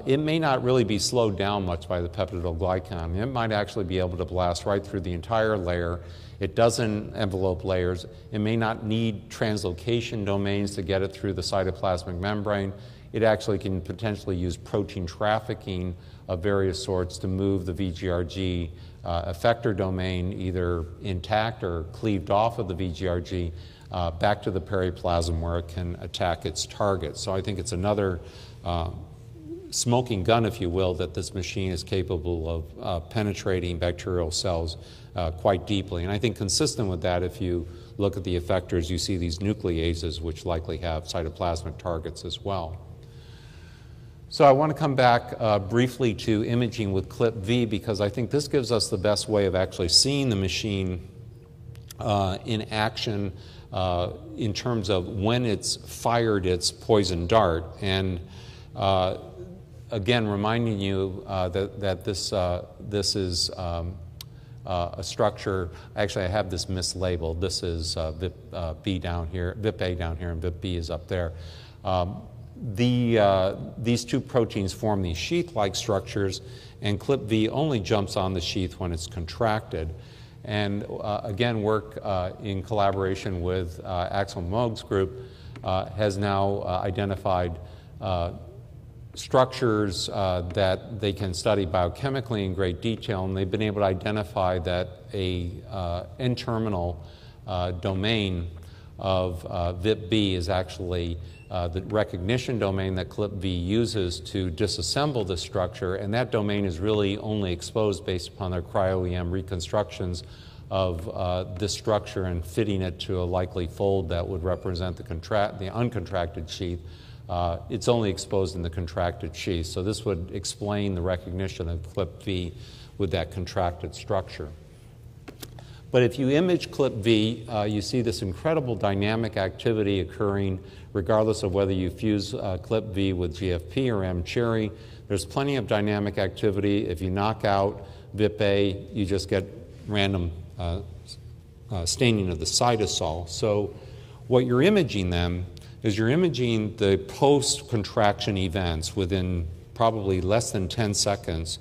it may not really be slowed down much by the peptidoglycan. It might actually be able to blast right through the entire layer it doesn't envelope layers. It may not need translocation domains to get it through the cytoplasmic membrane. It actually can potentially use protein trafficking of various sorts to move the VGRG uh, effector domain either intact or cleaved off of the VGRG uh, back to the periplasm where it can attack its target. So I think it's another uh, smoking gun, if you will, that this machine is capable of uh, penetrating bacterial cells uh, quite deeply. And I think consistent with that, if you look at the effectors, you see these nucleases, which likely have cytoplasmic targets as well. So I want to come back uh, briefly to imaging with clip V because I think this gives us the best way of actually seeing the machine uh, in action uh, in terms of when it's fired its poison dart. And uh, again, reminding you uh, that, that this, uh, this is um, a structure. Actually, I have this mislabeled. This is VIP B down here, VIP A down here, and VIP B is up there. Um, the, uh, these two proteins form these sheath-like structures, and CLIP-V only jumps on the sheath when it's contracted. And uh, again, work uh, in collaboration with uh, Axel Moog's group uh, has now uh, identified structures that they can study biochemically in great detail, and they've been able to identify that a N-terminal domain of VIP-B is actually uh, the recognition domain that CLIP-V uses to disassemble the structure, and that domain is really only exposed based upon their cryo-EM reconstructions of uh, this structure and fitting it to a likely fold that would represent the, the uncontracted sheath. Uh, it's only exposed in the contracted sheath, so this would explain the recognition of CLIP-V with that contracted structure. But if you image CLIP-V, uh, you see this incredible dynamic activity occurring regardless of whether you fuse uh, CLIP-V with GFP or M-Cherry. There's plenty of dynamic activity. If you knock out VIP-A, you just get random uh, uh, staining of the cytosol. So what you're imaging then is you're imaging the post-contraction events within probably less than 10 seconds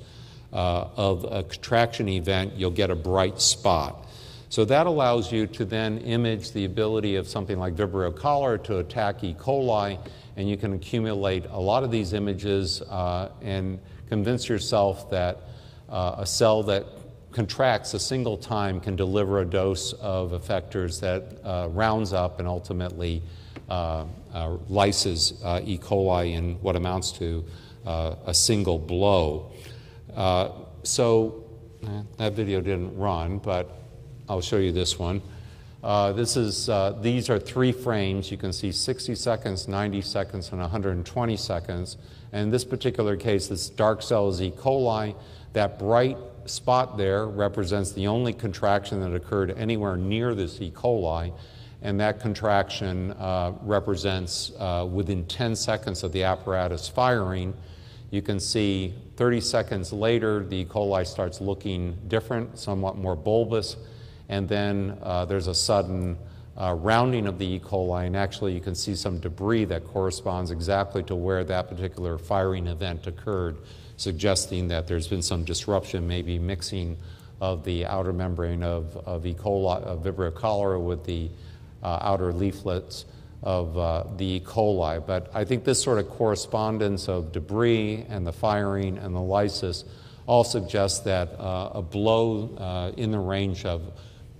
uh, of a contraction event, you'll get a bright spot. So that allows you to then image the ability of something like Vibrio cholera to attack E. coli, and you can accumulate a lot of these images uh, and convince yourself that uh, a cell that contracts a single time can deliver a dose of effectors that uh, rounds up and ultimately lyses uh, E. coli in what amounts to a single blow. so that video didn't run, but I'll show you this one. Uh, this is, uh, these are three frames. You can see 60 seconds, 90 seconds, and 120 seconds. And in this particular case, this dark cell is E. coli. That bright spot there represents the only contraction that occurred anywhere near this E. coli. And that contraction uh, represents uh, within 10 seconds of the apparatus firing. You can see 30 seconds later, the E. coli starts looking different, somewhat more bulbous and then uh, there's a sudden uh, rounding of the E. coli, and actually you can see some debris that corresponds exactly to where that particular firing event occurred, suggesting that there's been some disruption, maybe mixing of the outer membrane of, of E. coli, of Vibrio cholera with the outer leaflets of uh, the E. coli. But I think this sort of correspondence of debris and the firing and the lysis all suggests that uh, a blow uh, in the range of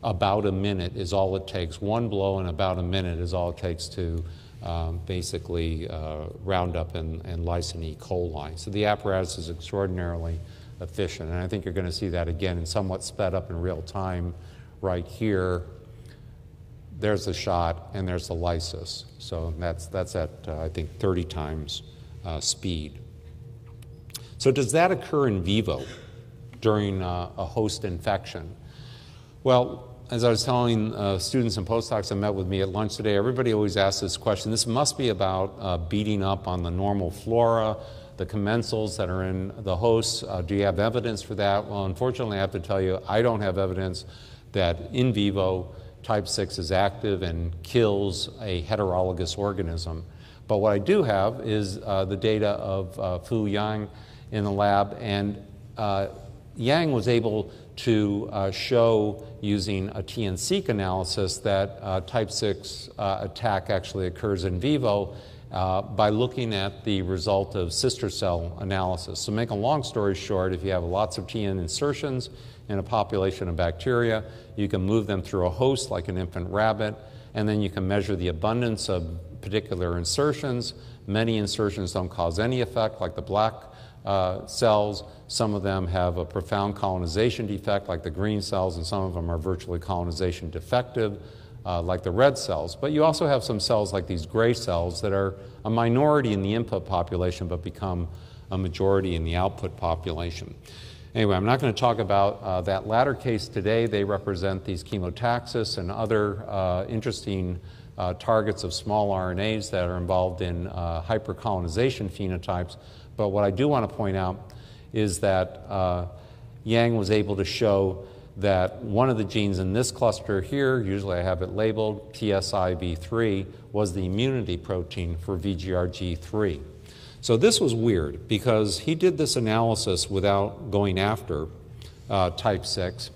about a minute is all it takes. One blow in about a minute is all it takes to um, basically uh, round up and, and lysin E. coli. So the apparatus is extraordinarily efficient. And I think you're going to see that again and somewhat sped up in real time right here. There's the shot and there's the lysis. So that's, that's at, uh, I think, 30 times uh, speed. So does that occur in vivo during uh, a host infection? Well, as I was telling uh, students and postdocs that met with me at lunch today, everybody always asks this question. This must be about uh, beating up on the normal flora, the commensals that are in the hosts. Uh, do you have evidence for that? Well, unfortunately, I have to tell you, I don't have evidence that in vivo type 6 is active and kills a heterologous organism. But what I do have is uh, the data of uh, Fu Yang in the lab, and uh, Yang was able to uh, show using a TN-seq analysis that uh, type 6 uh, attack actually occurs in vivo by looking at the result of sister cell analysis. So, make a long story short, if you have lots of TN insertions in a population of bacteria, you can move them through a host like an infant rabbit, and then you can measure the abundance of particular insertions. Many insertions don't cause any effect, like the black uh, cells. Some of them have a profound colonization defect, like the green cells, and some of them are virtually colonization defective, uh, like the red cells. But you also have some cells like these gray cells that are a minority in the input population but become a majority in the output population. Anyway, I'm not going to talk about uh, that latter case today. They represent these chemotaxis and other uh, interesting uh, targets of small RNAs that are involved in uh, hypercolonization phenotypes. But what I do want to point out is that uh, Yang was able to show that one of the genes in this cluster here, usually I have it labeled TSIV3, was the immunity protein for VGRG3. So this was weird because he did this analysis without going after uh, type 6.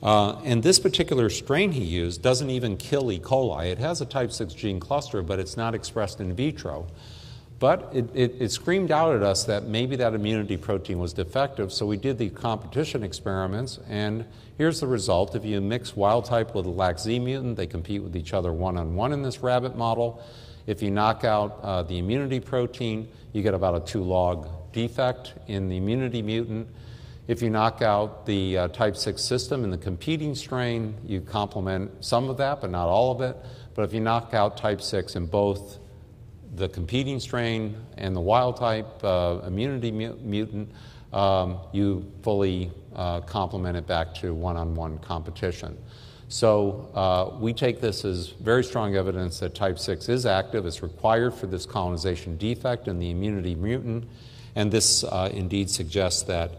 Uh, and this particular strain he used doesn't even kill E. coli. It has a type 6 gene cluster, but it's not expressed in vitro. But it, it, it, screamed out at us that maybe that immunity protein was defective, so we did the competition experiments, and here's the result. If you mix wild type with a LAC-Z mutant, they compete with each other one on one in this rabbit model. If you knock out uh, the immunity protein, you get about a two log defect in the immunity mutant. If you knock out the uh, type 6 system in the competing strain, you complement some of that, but not all of it. But if you knock out type 6 in both the competing strain and the wild type uh, immunity mu- mutant, um, you fully uh, complement it back to one on one competition. So uh, we take this as very strong evidence that type 6 is active. It's required for this colonization defect in the immunity mutant. And this uh, indeed suggests that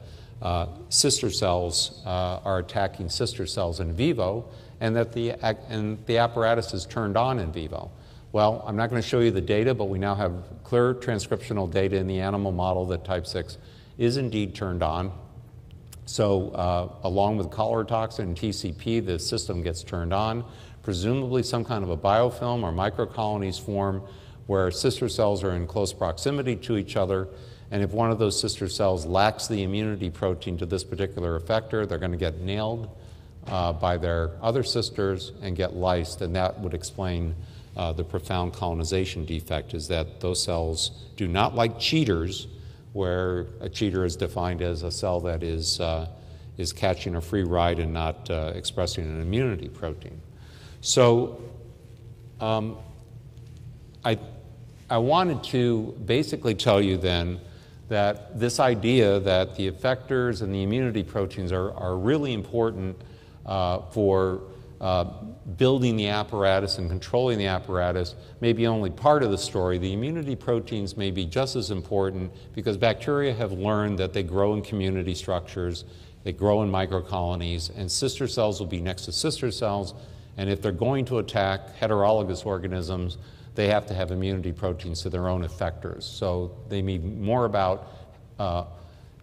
uh, sister cells uh, are attacking sister cells in vivo and that the, and the apparatus is turned on in vivo. Well, I'm not going to show you the data, but we now have clear transcriptional data in the animal model that type 6 is indeed turned on. So, uh, along with cholera toxin and TCP, the system gets turned on. Presumably, some kind of a biofilm or microcolonies form where sister cells are in close proximity to each other. And if one of those sister cells lacks the immunity protein to this particular effector, they're going to get nailed uh, by their other sisters and get lysed, and that would explain uh, the profound colonization defect is that those cells do not like cheaters, where a cheater is defined as a cell that is, uh, is catching a free ride and not uh, expressing an immunity protein. So um, I, I wanted to basically tell you then that this idea that the effectors and the immunity proteins are, are really important uh, for uh, building the apparatus and controlling the apparatus may be only part of the story. The immunity proteins may be just as important because bacteria have learned that they grow in community structures, they grow in microcolonies, and sister cells will be next to sister cells. And if they're going to attack heterologous organisms, they have to have immunity proteins to their own effectors. So they be more about uh,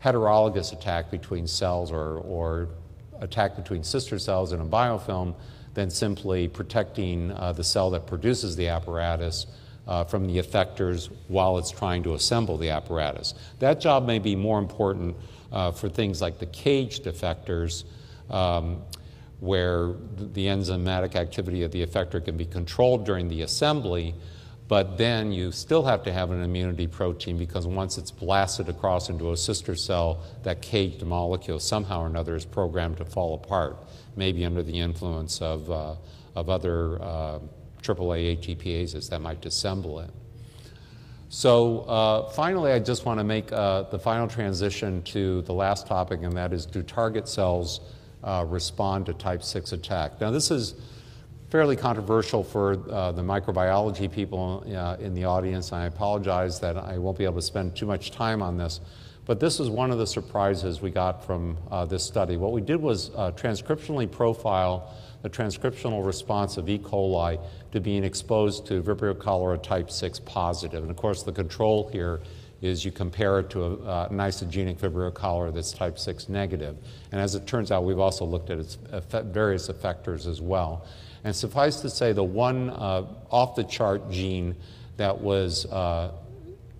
heterologous attack between cells or, or attack between sister cells in a biofilm than simply protecting uh, the cell that produces the apparatus uh, from the effectors while it's trying to assemble the apparatus. That job may be more important uh, for things like the caged effectors, um, where the enzymatic activity of the effector can be controlled during the assembly, but then you still have to have an immunity protein because once it's blasted across into a sister cell, that caged molecule somehow or another is programmed to fall apart maybe under the influence of, uh, of other uh, AAA ATPases that might disassemble it. So uh, finally, I just want to make uh, the final transition to the last topic, and that is do target cells uh, respond to type 6 attack? Now, this is fairly controversial for uh, the microbiology people uh, in the audience. I apologize that I won't be able to spend too much time on this. But this is one of the surprises we got from uh, this study. What we did was uh, transcriptionally profile the transcriptional response of E. coli to being exposed to Vibrio cholera type 6 positive. And of course, the control here is you compare it to a, uh, an isogenic Vibrio cholera that's type 6 negative. And as it turns out, we've also looked at its effect, various effectors as well. And suffice to say, the one uh, off the chart gene that was uh,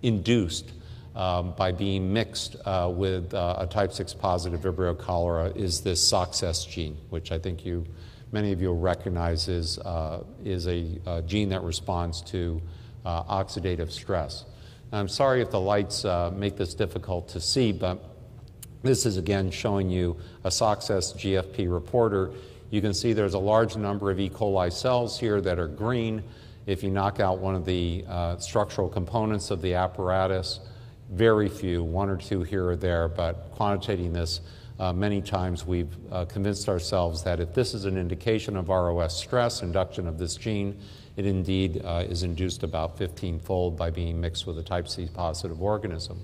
induced um, by being mixed uh, with uh, a type 6 positive Vibrio cholera is this SOX gene, which I think you, many of you will recognize is, uh, is a, a, gene that responds to uh, oxidative stress. I'm sorry if the lights uh, make this difficult to see, but this is again showing you a SOX GFP reporter. You can see there's a large number of E. coli cells here that are green. If you knock out one of the uh, structural components of the apparatus, very few, one or two here or there, but quantitating this, uh, many times we've uh, convinced ourselves that if this is an indication of ROS stress, induction of this gene, it indeed uh, is induced about 15 fold by being mixed with a type C positive organism.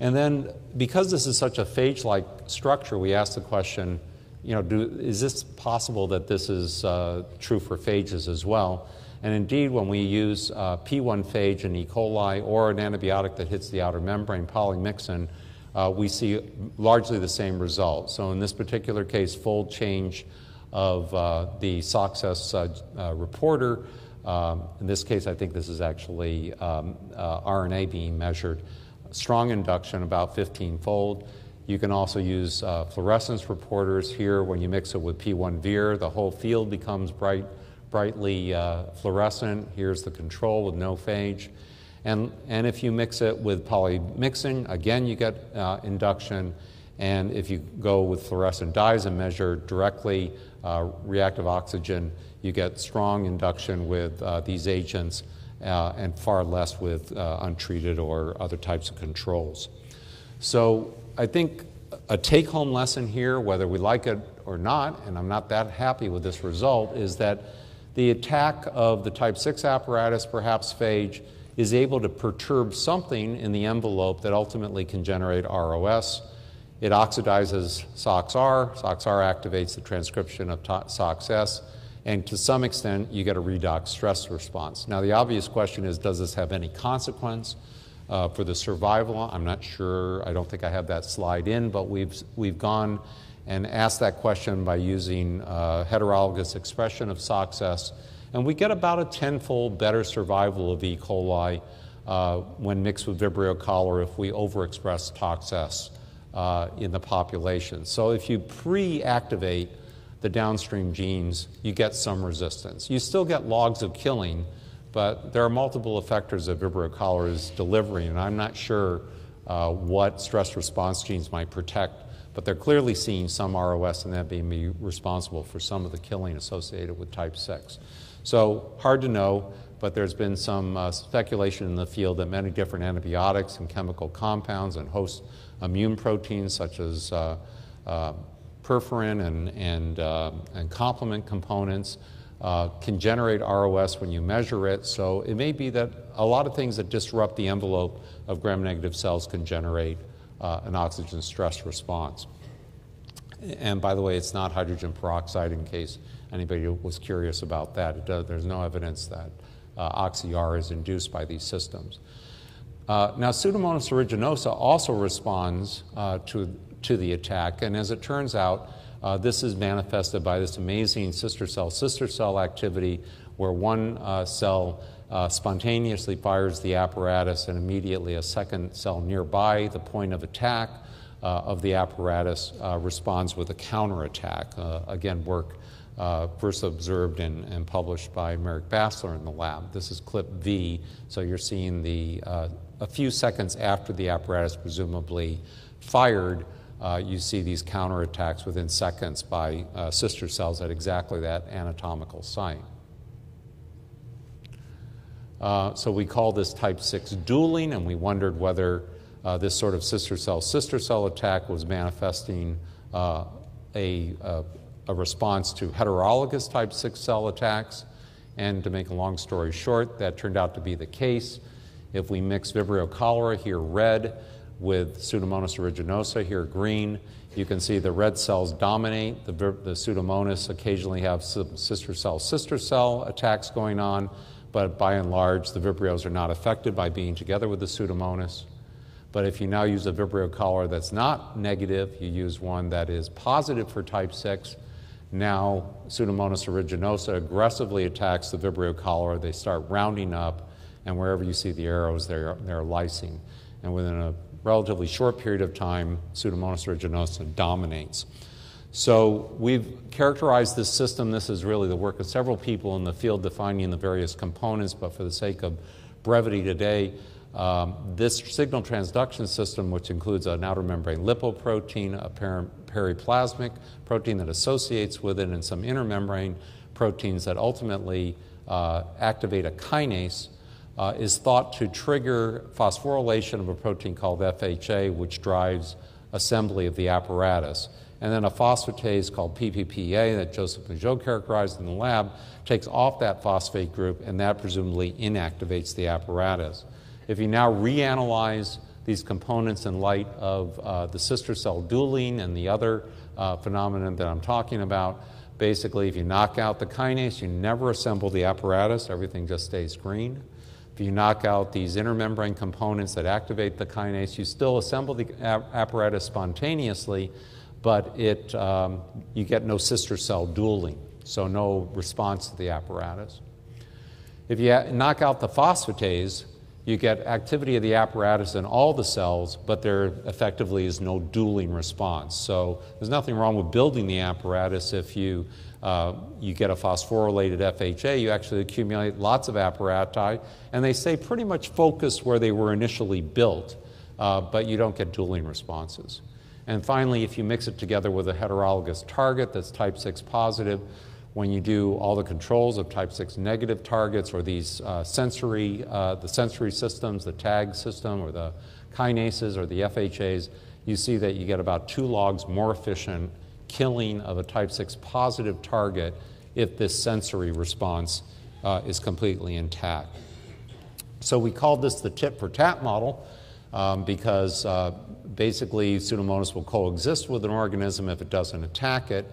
And then, because this is such a phage like structure, we ask the question you know, do, is this possible that this is uh, true for phages as well? And indeed, when we use uh, P1 phage in E. coli or an antibiotic that hits the outer membrane, polymyxin, uh, we see largely the same result. So, in this particular case, fold change of uh, the SOCS uh, uh, reporter. Um, in this case, I think this is actually um, RNA being measured. Strong induction, about 15 fold. You can also use fluorescence reporters here when you mix it with P1 Vir. The whole field becomes bright brightly uh, fluorescent. Here's the control with no phage. And, and if you mix it with polymyxin, again, you get uh, induction. And if you go with fluorescent dyes and measure directly uh, reactive oxygen, you get strong induction with uh, these agents uh, and far less with uh, untreated or other types of controls. So I think a take home lesson here, whether we like it or not, and I'm not that happy with this result, is that the attack of the type 6 apparatus, perhaps phage, is able to perturb something in the envelope that ultimately can generate ROS. It oxidizes SOXR. SOXR activates the transcription of SOXS. And to some extent, you get a redox stress response. Now, the obvious question is does this have any consequence uh, for the survival? I'm not sure. I don't think I have that slide in, but we've, we've gone and asked that question by using uh, heterologous expression of SOXS. And we get about a tenfold better survival of E. coli uh, when mixed with Vibrio cholera if we overexpress TOXS uh, in the population. So if you pre activate the downstream genes, you get some resistance. You still get logs of killing, but there are multiple effectors that Vibrio cholera is delivering, and I'm not sure uh, what stress response genes might protect but they're clearly seeing some ROS and that being responsible for some of the killing associated with type 6. So hard to know, but there's been some uh, speculation in the field that many different antibiotics and chemical compounds and host immune proteins such as uh, uh, perforin and, and, uh, and complement components uh, can generate ROS when you measure it. So it may be that a lot of things that disrupt the envelope of gram-negative cells can generate uh, an oxygen stress response. And by the way, it's not hydrogen peroxide in case anybody was curious about that. Does, there's no evidence that uh, OxyR is induced by these systems. Uh, now, Pseudomonas aeruginosa also responds uh, to, to the attack, and as it turns out, uh, this is manifested by this amazing sister cell sister cell activity where one uh, cell uh, spontaneously fires the apparatus, and immediately a second cell nearby the point of attack uh, of the apparatus uh, responds with a counterattack. Uh, again, work first observed and, and, published by Merrick Bassler in the lab. This is clip V, so you're seeing the a few seconds after the apparatus presumably fired. You see these counterattacks within seconds by sister cells at exactly that anatomical site. Uh, so we call this type 6 dueling, and we wondered whether uh, this sort of sister cell sister cell attack was manifesting uh, a, a, a, response to heterologous type 6 cell attacks. And to make a long story short, that turned out to be the case. If we mix Vibrio cholera, here red, with Pseudomonas aeruginosa, here green, you can see the red cells dominate. The, the Pseudomonas occasionally have sister cell sister cell attacks going on but by and large, the Vibrios are not affected by being together with the Pseudomonas. But if you now use a Vibrio cholera that's not negative, you use one that is positive for type 6, now Pseudomonas aeruginosa aggressively attacks the Vibrio cholera. They start rounding up, and wherever you see the arrows, they're, they're lysing. And within a relatively short period of time, Pseudomonas aeruginosa dominates. So we've characterized this system. This is really the work of several people in the field defining the various components, but for the sake of brevity today, Um, this signal transduction system, which includes an outer membrane lipoprotein, a periplasmic protein that associates with it, and some inner membrane proteins that ultimately uh, activate a kinase, uh, is thought to trigger phosphorylation of a protein called FHA, which drives assembly of the apparatus. And then a phosphatase called PPPA that Joseph Mageau characterized in the lab takes off that phosphate group, and that presumably inactivates the apparatus. If you now reanalyze these components in light of uh, the sister cell dualing and the other uh, phenomenon that I'm talking about, basically, if you knock out the kinase, you never assemble the apparatus, everything just stays green. You knock out these intermembrane components that activate the kinase, you still assemble the apparatus spontaneously, but it, um, you get no sister cell dueling, so no response to the apparatus. If you knock out the phosphatase, you get activity of the apparatus in all the cells, but there effectively is no dueling response. So there's nothing wrong with building the apparatus if you, uh, you get a phosphorylated FHA, you actually accumulate lots of apparati, and they stay pretty much focused where they were initially built, uh, but you don't get dualing responses. And finally, if you mix it together with a heterologous target that's type 6 positive, when you do all the controls of type 6 negative targets or these uh, sensory, uh, the sensory systems, the tag system or the kinases or the FHAs, you see that you get about two logs more efficient killing of a type 6 positive target if this sensory response uh, is completely intact. So we called this the tit for tat model um, because uh, basically Pseudomonas will coexist with an organism if it doesn't attack it.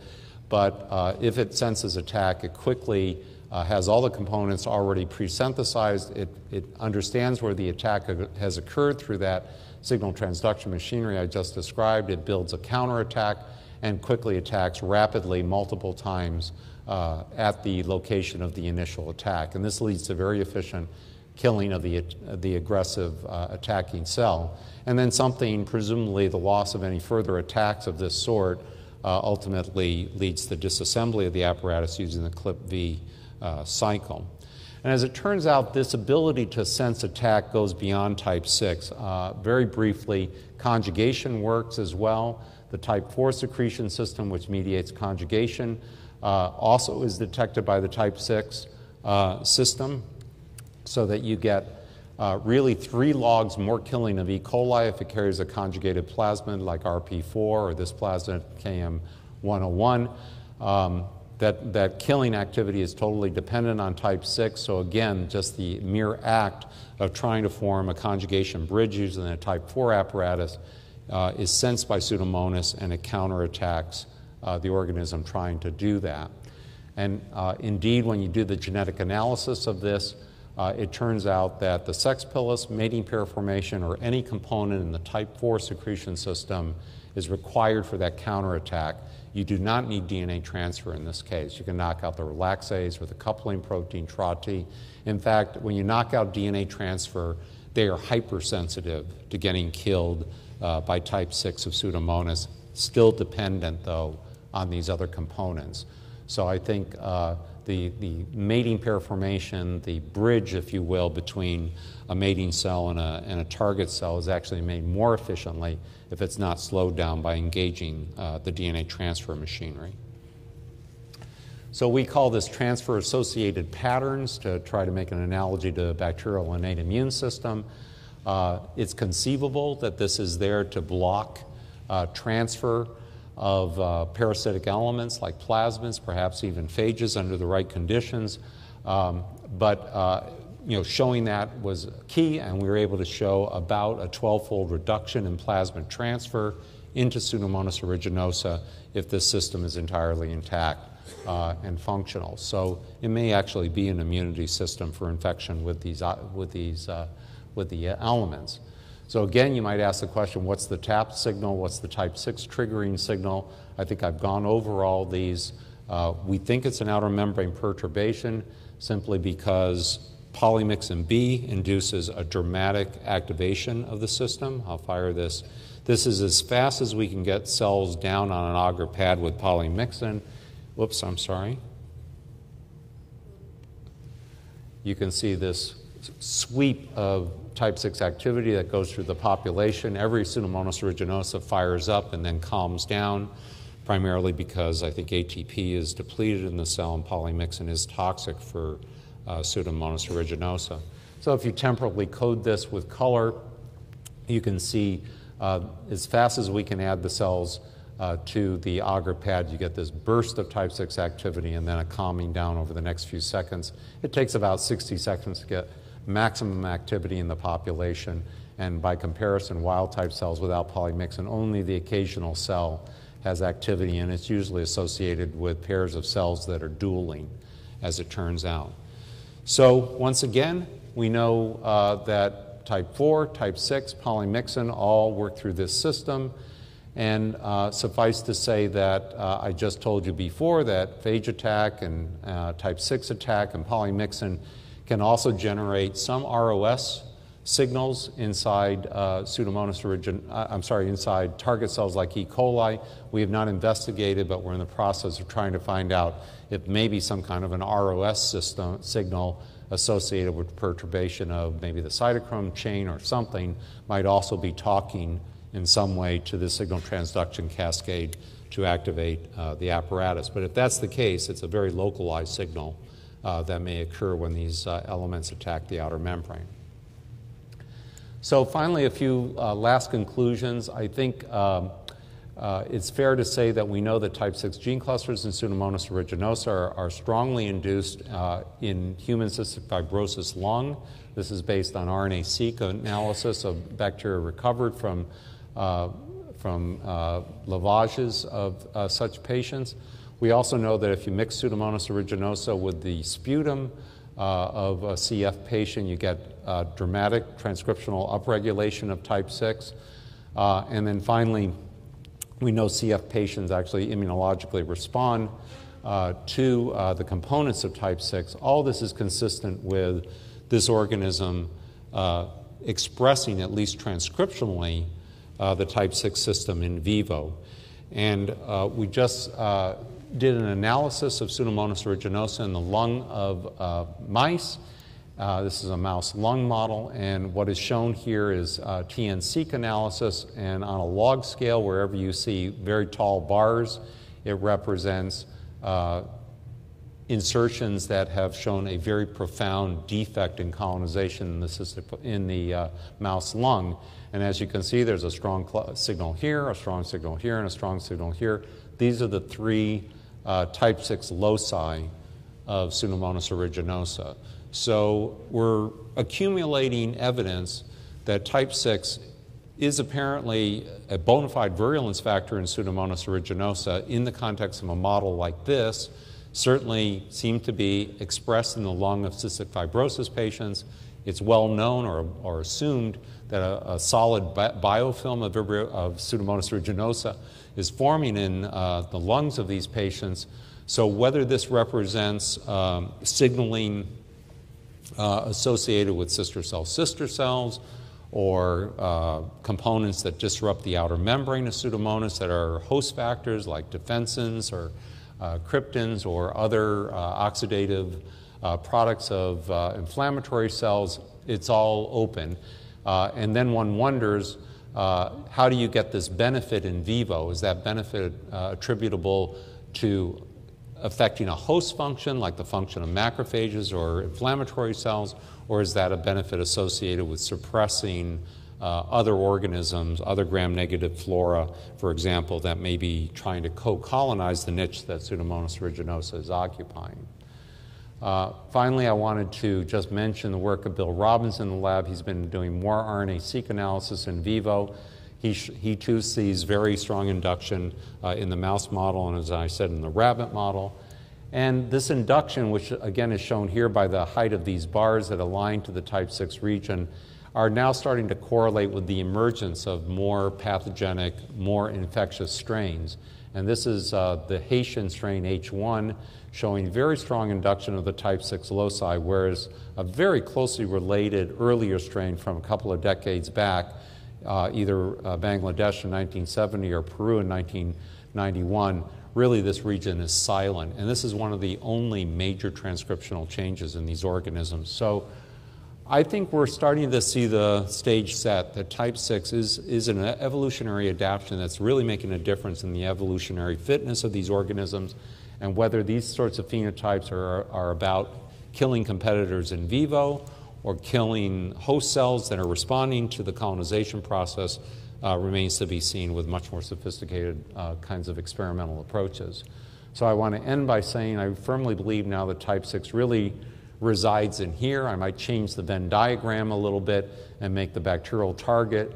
But uh, if it senses attack, it quickly uh, has all the components already pre-synthesized. It, it understands where the attack has occurred through that signal transduction machinery I just described. It builds a counterattack and quickly attacks rapidly multiple times uh, at the location of the initial attack. And this leads to very efficient killing of the, the aggressive uh, attacking cell. And then something, presumably the loss of any further attacks of this sort, uh, ultimately leads to disassembly of the apparatus using the CLIP-V uh, cycle. And as it turns out, this ability to sense attack goes beyond type 6. Uh, very briefly, conjugation works as well. The type 4 secretion system, which mediates conjugation, uh, also is detected by the type 6 uh, system, so that you get uh, really three logs more killing of E. coli if it carries a conjugated plasmid like RP4 or this plasmid KM101. Um, that, that killing activity is totally dependent on type 6. So, again, just the mere act of trying to form a conjugation bridge using a type 4 apparatus uh, is sensed by Pseudomonas and it counterattacks uh, the organism trying to do that. And uh, indeed, when you do the genetic analysis of this, uh, it turns out that the sex pilus, mating pair formation, or any component in the type 4 secretion system is required for that counterattack. You do not need DNA transfer in this case. You can knock out the relaxase or the coupling protein TRATI. In fact, when you knock out DNA transfer, they are hypersensitive to getting killed uh, by type 6 of Pseudomonas, still dependent, though, on these other components. So I think uh, the, the mating pair formation, the bridge, if you will, between a mating cell and a, and a target cell is actually made more efficiently if it's not slowed down by engaging uh, the DNA transfer machinery. So we call this transfer associated patterns to try to make an analogy to a bacterial innate immune system. Uh, it's conceivable that this is there to block uh, transfer of uh, parasitic elements like plasmids, perhaps even phages under the right conditions. Um, but uh, you know, showing that was key, and we were able to show about a 12-fold reduction in plasmid transfer into Pseudomonas aeruginosa if this system is entirely intact uh, and functional. So it may actually be an immunity system for infection with these, uh, with these, uh, with the elements. So again, you might ask the question, what's the tap signal? What's the type 6 triggering signal? I think I've gone over all these. Uh, we think it's an outer membrane perturbation simply because polymyxin B induces a dramatic activation of the system. I'll fire this. This is as fast as we can get cells down on an agar pad with polymyxin. Whoops, I'm sorry. You can see this sweep of type 6 activity that goes through the population. Every Pseudomonas aeruginosa fires up and then calms down, primarily because I think ATP is depleted in the cell and polymyxin is toxic for uh, Pseudomonas aeruginosa. So if you temporally code this with color, you can see uh, as fast as we can add the cells uh, to the agar pad, you get this burst of type 6 activity and then a calming down over the next few seconds. It takes about 60 seconds to get maximum activity in the population, and by comparison, wild type cells without polymyxin, only the occasional cell has activity, and it's usually associated with pairs of cells that are dueling, as it turns out. So, once again, we know uh, that type 4, type 6, polymyxin all work through this system. And uh, suffice to say that uh, I just told you before that phage attack and uh, type 6 attack and polymyxin can also generate some ROS signals inside uh, Pseudomonas origin, uh, I'm sorry, inside target cells like E. coli. We have not investigated, but we're in the process of trying to find out if maybe some kind of an ROS system signal associated with perturbation of maybe the cytochrome chain or something might also be talking in some way to the signal transduction cascade to activate uh, the apparatus. But if that's the case, it's a very localized signal uh, that may occur when these uh, elements attack the outer membrane. So, finally, a few uh, last conclusions. I think um, uh, it's fair to say that we know that type 6 gene clusters in Pseudomonas aeruginosa are, are strongly induced uh, in human cystic fibrosis lung. This is based on RNA-seq analysis of bacteria recovered from uh, from lavages of such patients. We also know that if you mix Pseudomonas aeruginosa with the sputum of a CF patient, you get dramatic transcriptional upregulation of type 6. and then finally, we know CF patients actually immunologically respond uh, to uh, the components of type 6. All this is consistent with this organism uh, expressing, at least transcriptionally, uh, the type 6 system in vivo. And uh, we just uh, did an analysis of Pseudomonas aeruginosa in the lung of uh, mice. Uh, this is a mouse lung model, and what is shown here is uh, TN-seq analysis. And on a log scale, wherever you see very tall bars, it represents insertions that have shown a very profound defect in colonization in the, in the uh, mouse lung. And as you can see, there's a strong signal here, a strong signal here, and a strong signal here. These are the three uh, type 6 loci of Pseudomonas aeruginosa. So we're accumulating evidence that type 6 is apparently a bona fide virulence factor in Pseudomonas aeruginosa in the context of a model like this, certainly seem to be expressed in the lung of cystic fibrosis patients. It's well known or, or assumed that a, a solid bi- biofilm of, of, Pseudomonas aeruginosa is forming in uh, the lungs of these patients. So, whether this represents um, signaling uh, associated with sister cell sister cells or uh, components that disrupt the outer membrane of Pseudomonas that are host factors like defensins or uh, cryptins or other uh, oxidative uh, products of inflammatory cells, it's all open. And then one wonders uh, how do you get this benefit in vivo? Is that benefit uh, attributable to affecting a host function, like the function of macrophages or inflammatory cells, or is that a benefit associated with suppressing uh, other organisms, other gram negative flora, for example, that may be trying to co colonize the niche that Pseudomonas aeruginosa is occupying? Uh, finally, I wanted to just mention the work of Bill Robbins in the lab. He's been doing more RNA-seq analysis in vivo. He, he too sees very strong induction uh, in the mouse model and, as I said, in the rabbit model. And this induction, which again is shown here by the height of these bars that align to the type 6 region, are now starting to correlate with the emergence of more pathogenic, more infectious strains. And this is uh, the Haitian strain H1 showing very strong induction of the type 6 loci, whereas a very closely related earlier strain from a couple of decades back, uh, either uh, Bangladesh in 1970 or Peru in 1991, really this region is silent. And this is one of the only major transcriptional changes in these organisms. So I think we're starting to see the stage set that type 6 is, is an evolutionary adaptation that's really making a difference in the evolutionary fitness of these organisms and whether these sorts of phenotypes are, are about killing competitors in vivo or killing host cells that are responding to the colonization process uh, remains to be seen with much more sophisticated uh, kinds of experimental approaches. So I want to end by saying I firmly believe now that type 6 really resides in here. I might change the Venn diagram a little bit and make the bacterial target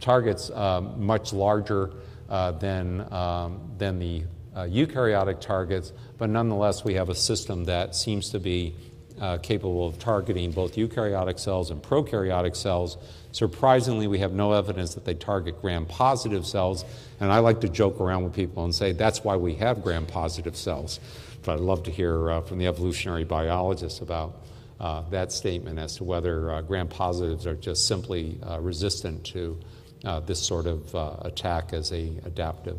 targets uh, much larger uh, than, um, than the uh, eukaryotic targets, but nonetheless, we have a system that seems to be uh, capable of targeting both eukaryotic cells and prokaryotic cells. Surprisingly, we have no evidence that they target gram positive cells, and I like to joke around with people and say that's why we have gram positive cells. But I'd love to hear uh, from the evolutionary biologists about uh, that statement as to whether uh, gram positives are just simply uh, resistant to uh, this sort of attack as a adaptive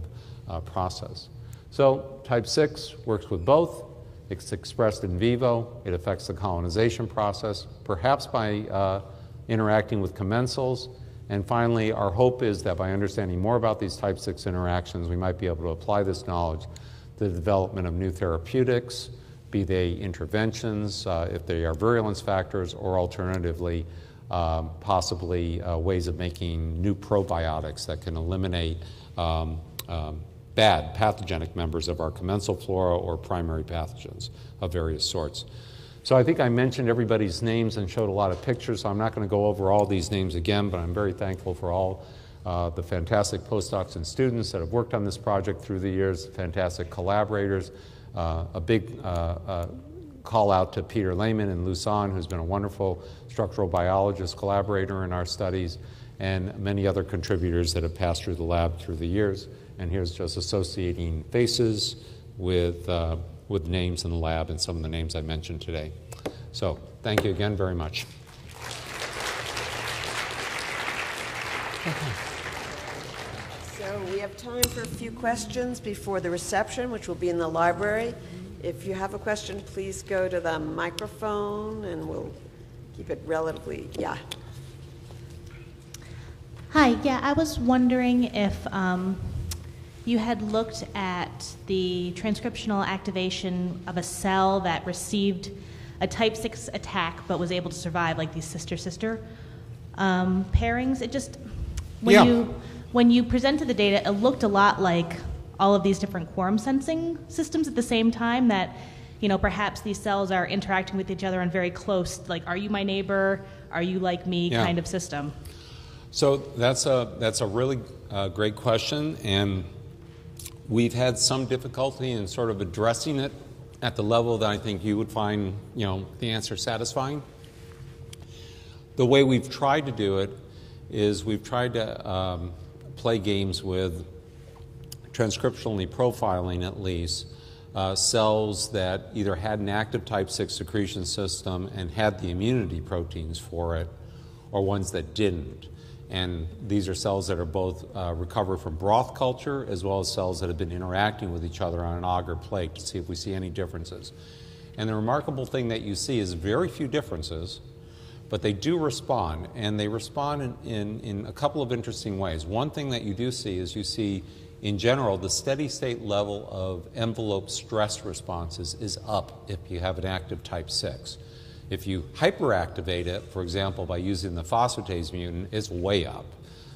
process. So type 6 works with both. It's expressed in vivo. It affects the colonization process, perhaps by interacting with commensals. And finally, our hope is that by understanding more about these type 6 interactions, we might be able to apply this knowledge the development of new therapeutics, be they interventions, uh, if they are virulence factors, or alternatively, um, possibly uh, ways of making new probiotics that can eliminate um, um, bad pathogenic members of our commensal flora or primary pathogens of various sorts. So I think I mentioned everybody's names and showed a lot of pictures, so I'm not going to go over all these names again, but I'm very thankful for all uh, the fantastic postdocs and students that have worked on this project through the years, fantastic collaborators. Uh, a big uh, uh, call out to Peter Lehman in Lausanne, who's been a wonderful structural biologist collaborator in our studies, and many other contributors that have passed through the lab through the years. And here's just associating faces with, uh, with names in the lab and some of the names I mentioned today. So thank you again very much. Okay. So we have time for a few questions before the reception, which will be in the library. If you have a question, please go to the microphone and we'll keep it relatively, yeah. Hi, yeah, I was wondering if um, you had looked at the transcriptional activation of a cell that received a type 6 attack but was able to survive, like these sister sister um, pairings. It just, when yeah. you when you presented the data, it looked a lot like all of these different quorum sensing systems at the same time that you know perhaps these cells are interacting with each other on very close like are you my neighbor? Are you like me? Yeah. kind of system. So that's a that's a really uh, great question and we've had some difficulty in sort of addressing it at the level that i think you would find you know the answer satisfying. The way we've tried to do it is we've tried to um, play games with transcriptionally profiling at least uh, cells that either had an active type 6 secretion system and had the immunity proteins for it, or ones that didn't. And these are cells that are both uh, recovered from broth culture as well as cells that have been interacting with each other on an agar plate to see if we see any differences. And the remarkable thing that you see is very few differences but they do respond, and they respond in, in, in, a couple of interesting ways. One thing that you do see is you see, in general, the steady state level of envelope stress responses is up if you have an active type 6. If you hyperactivate it, for example, by using the phosphatase mutant, it's way up.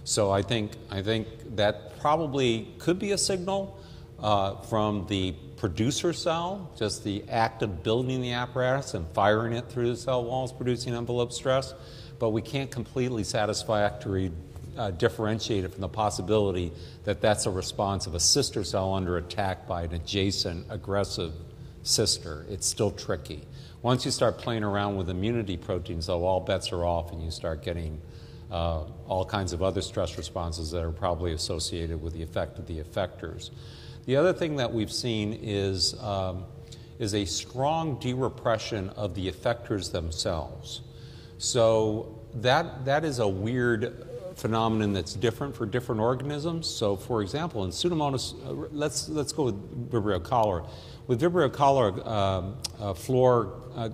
So I think, I think that probably could be a signal uh, from the producer cell, just the act of building the apparatus and firing it through the cell walls, producing envelope stress, but we can't completely satisfactorily uh, differentiate it from the possibility that that's a response of a sister cell under attack by an adjacent aggressive sister. It's still tricky. Once you start playing around with immunity proteins, though, all bets are off and you start getting uh, all kinds of other stress responses that are probably associated with the effect of the effectors. The other thing that we've seen is, um, is a strong derepression of the effectors themselves. So that, that is a weird phenomenon that's different for different organisms. So, for example, in Pseudomonas, uh, let's, let's go with Vibrio cholera. With Vibrio cholera, um, uh, Flor uh,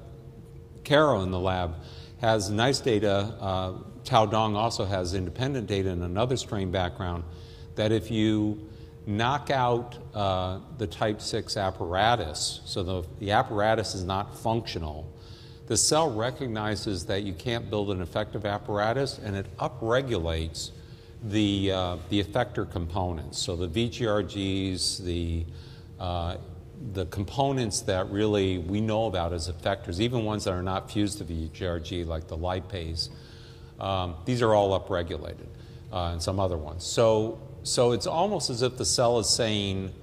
Caro in the lab has nice data. Uh, Tao Dong also has independent data in another strain background that if you knock out uh, the type 6 apparatus, so the, the apparatus is not functional, the cell recognizes that you can't build an effective apparatus and it upregulates the, uh, the effector components. So the VGRGs, the, uh, the components that really we know about as effectors, even ones that are not fused to VGRG, like the lipase, um, these are all upregulated uh, and some other ones. So, so it's almost as if the cell is saying,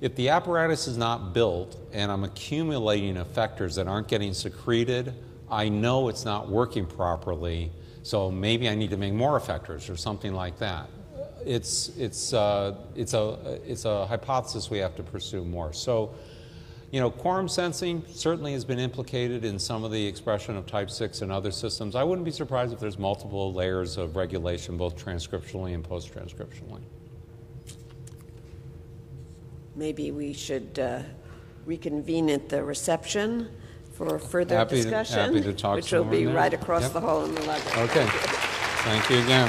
if the apparatus is not built and I'm accumulating effectors that aren't getting secreted, I know it's not working properly, so maybe I need to make more effectors or something like that. It's, it's, uh, it's, a, it's a hypothesis we have to pursue more. So, you know, quorum sensing certainly has been implicated in some of the expression of type 6 in other systems. I wouldn't be surprised if there's multiple layers of regulation, both transcriptionally and post transcriptionally. Maybe we should uh, reconvene at the reception for further Happy to- discussion. happy to talk Which will be now. right across Yep. the hall in the library. Okay. Thank you again.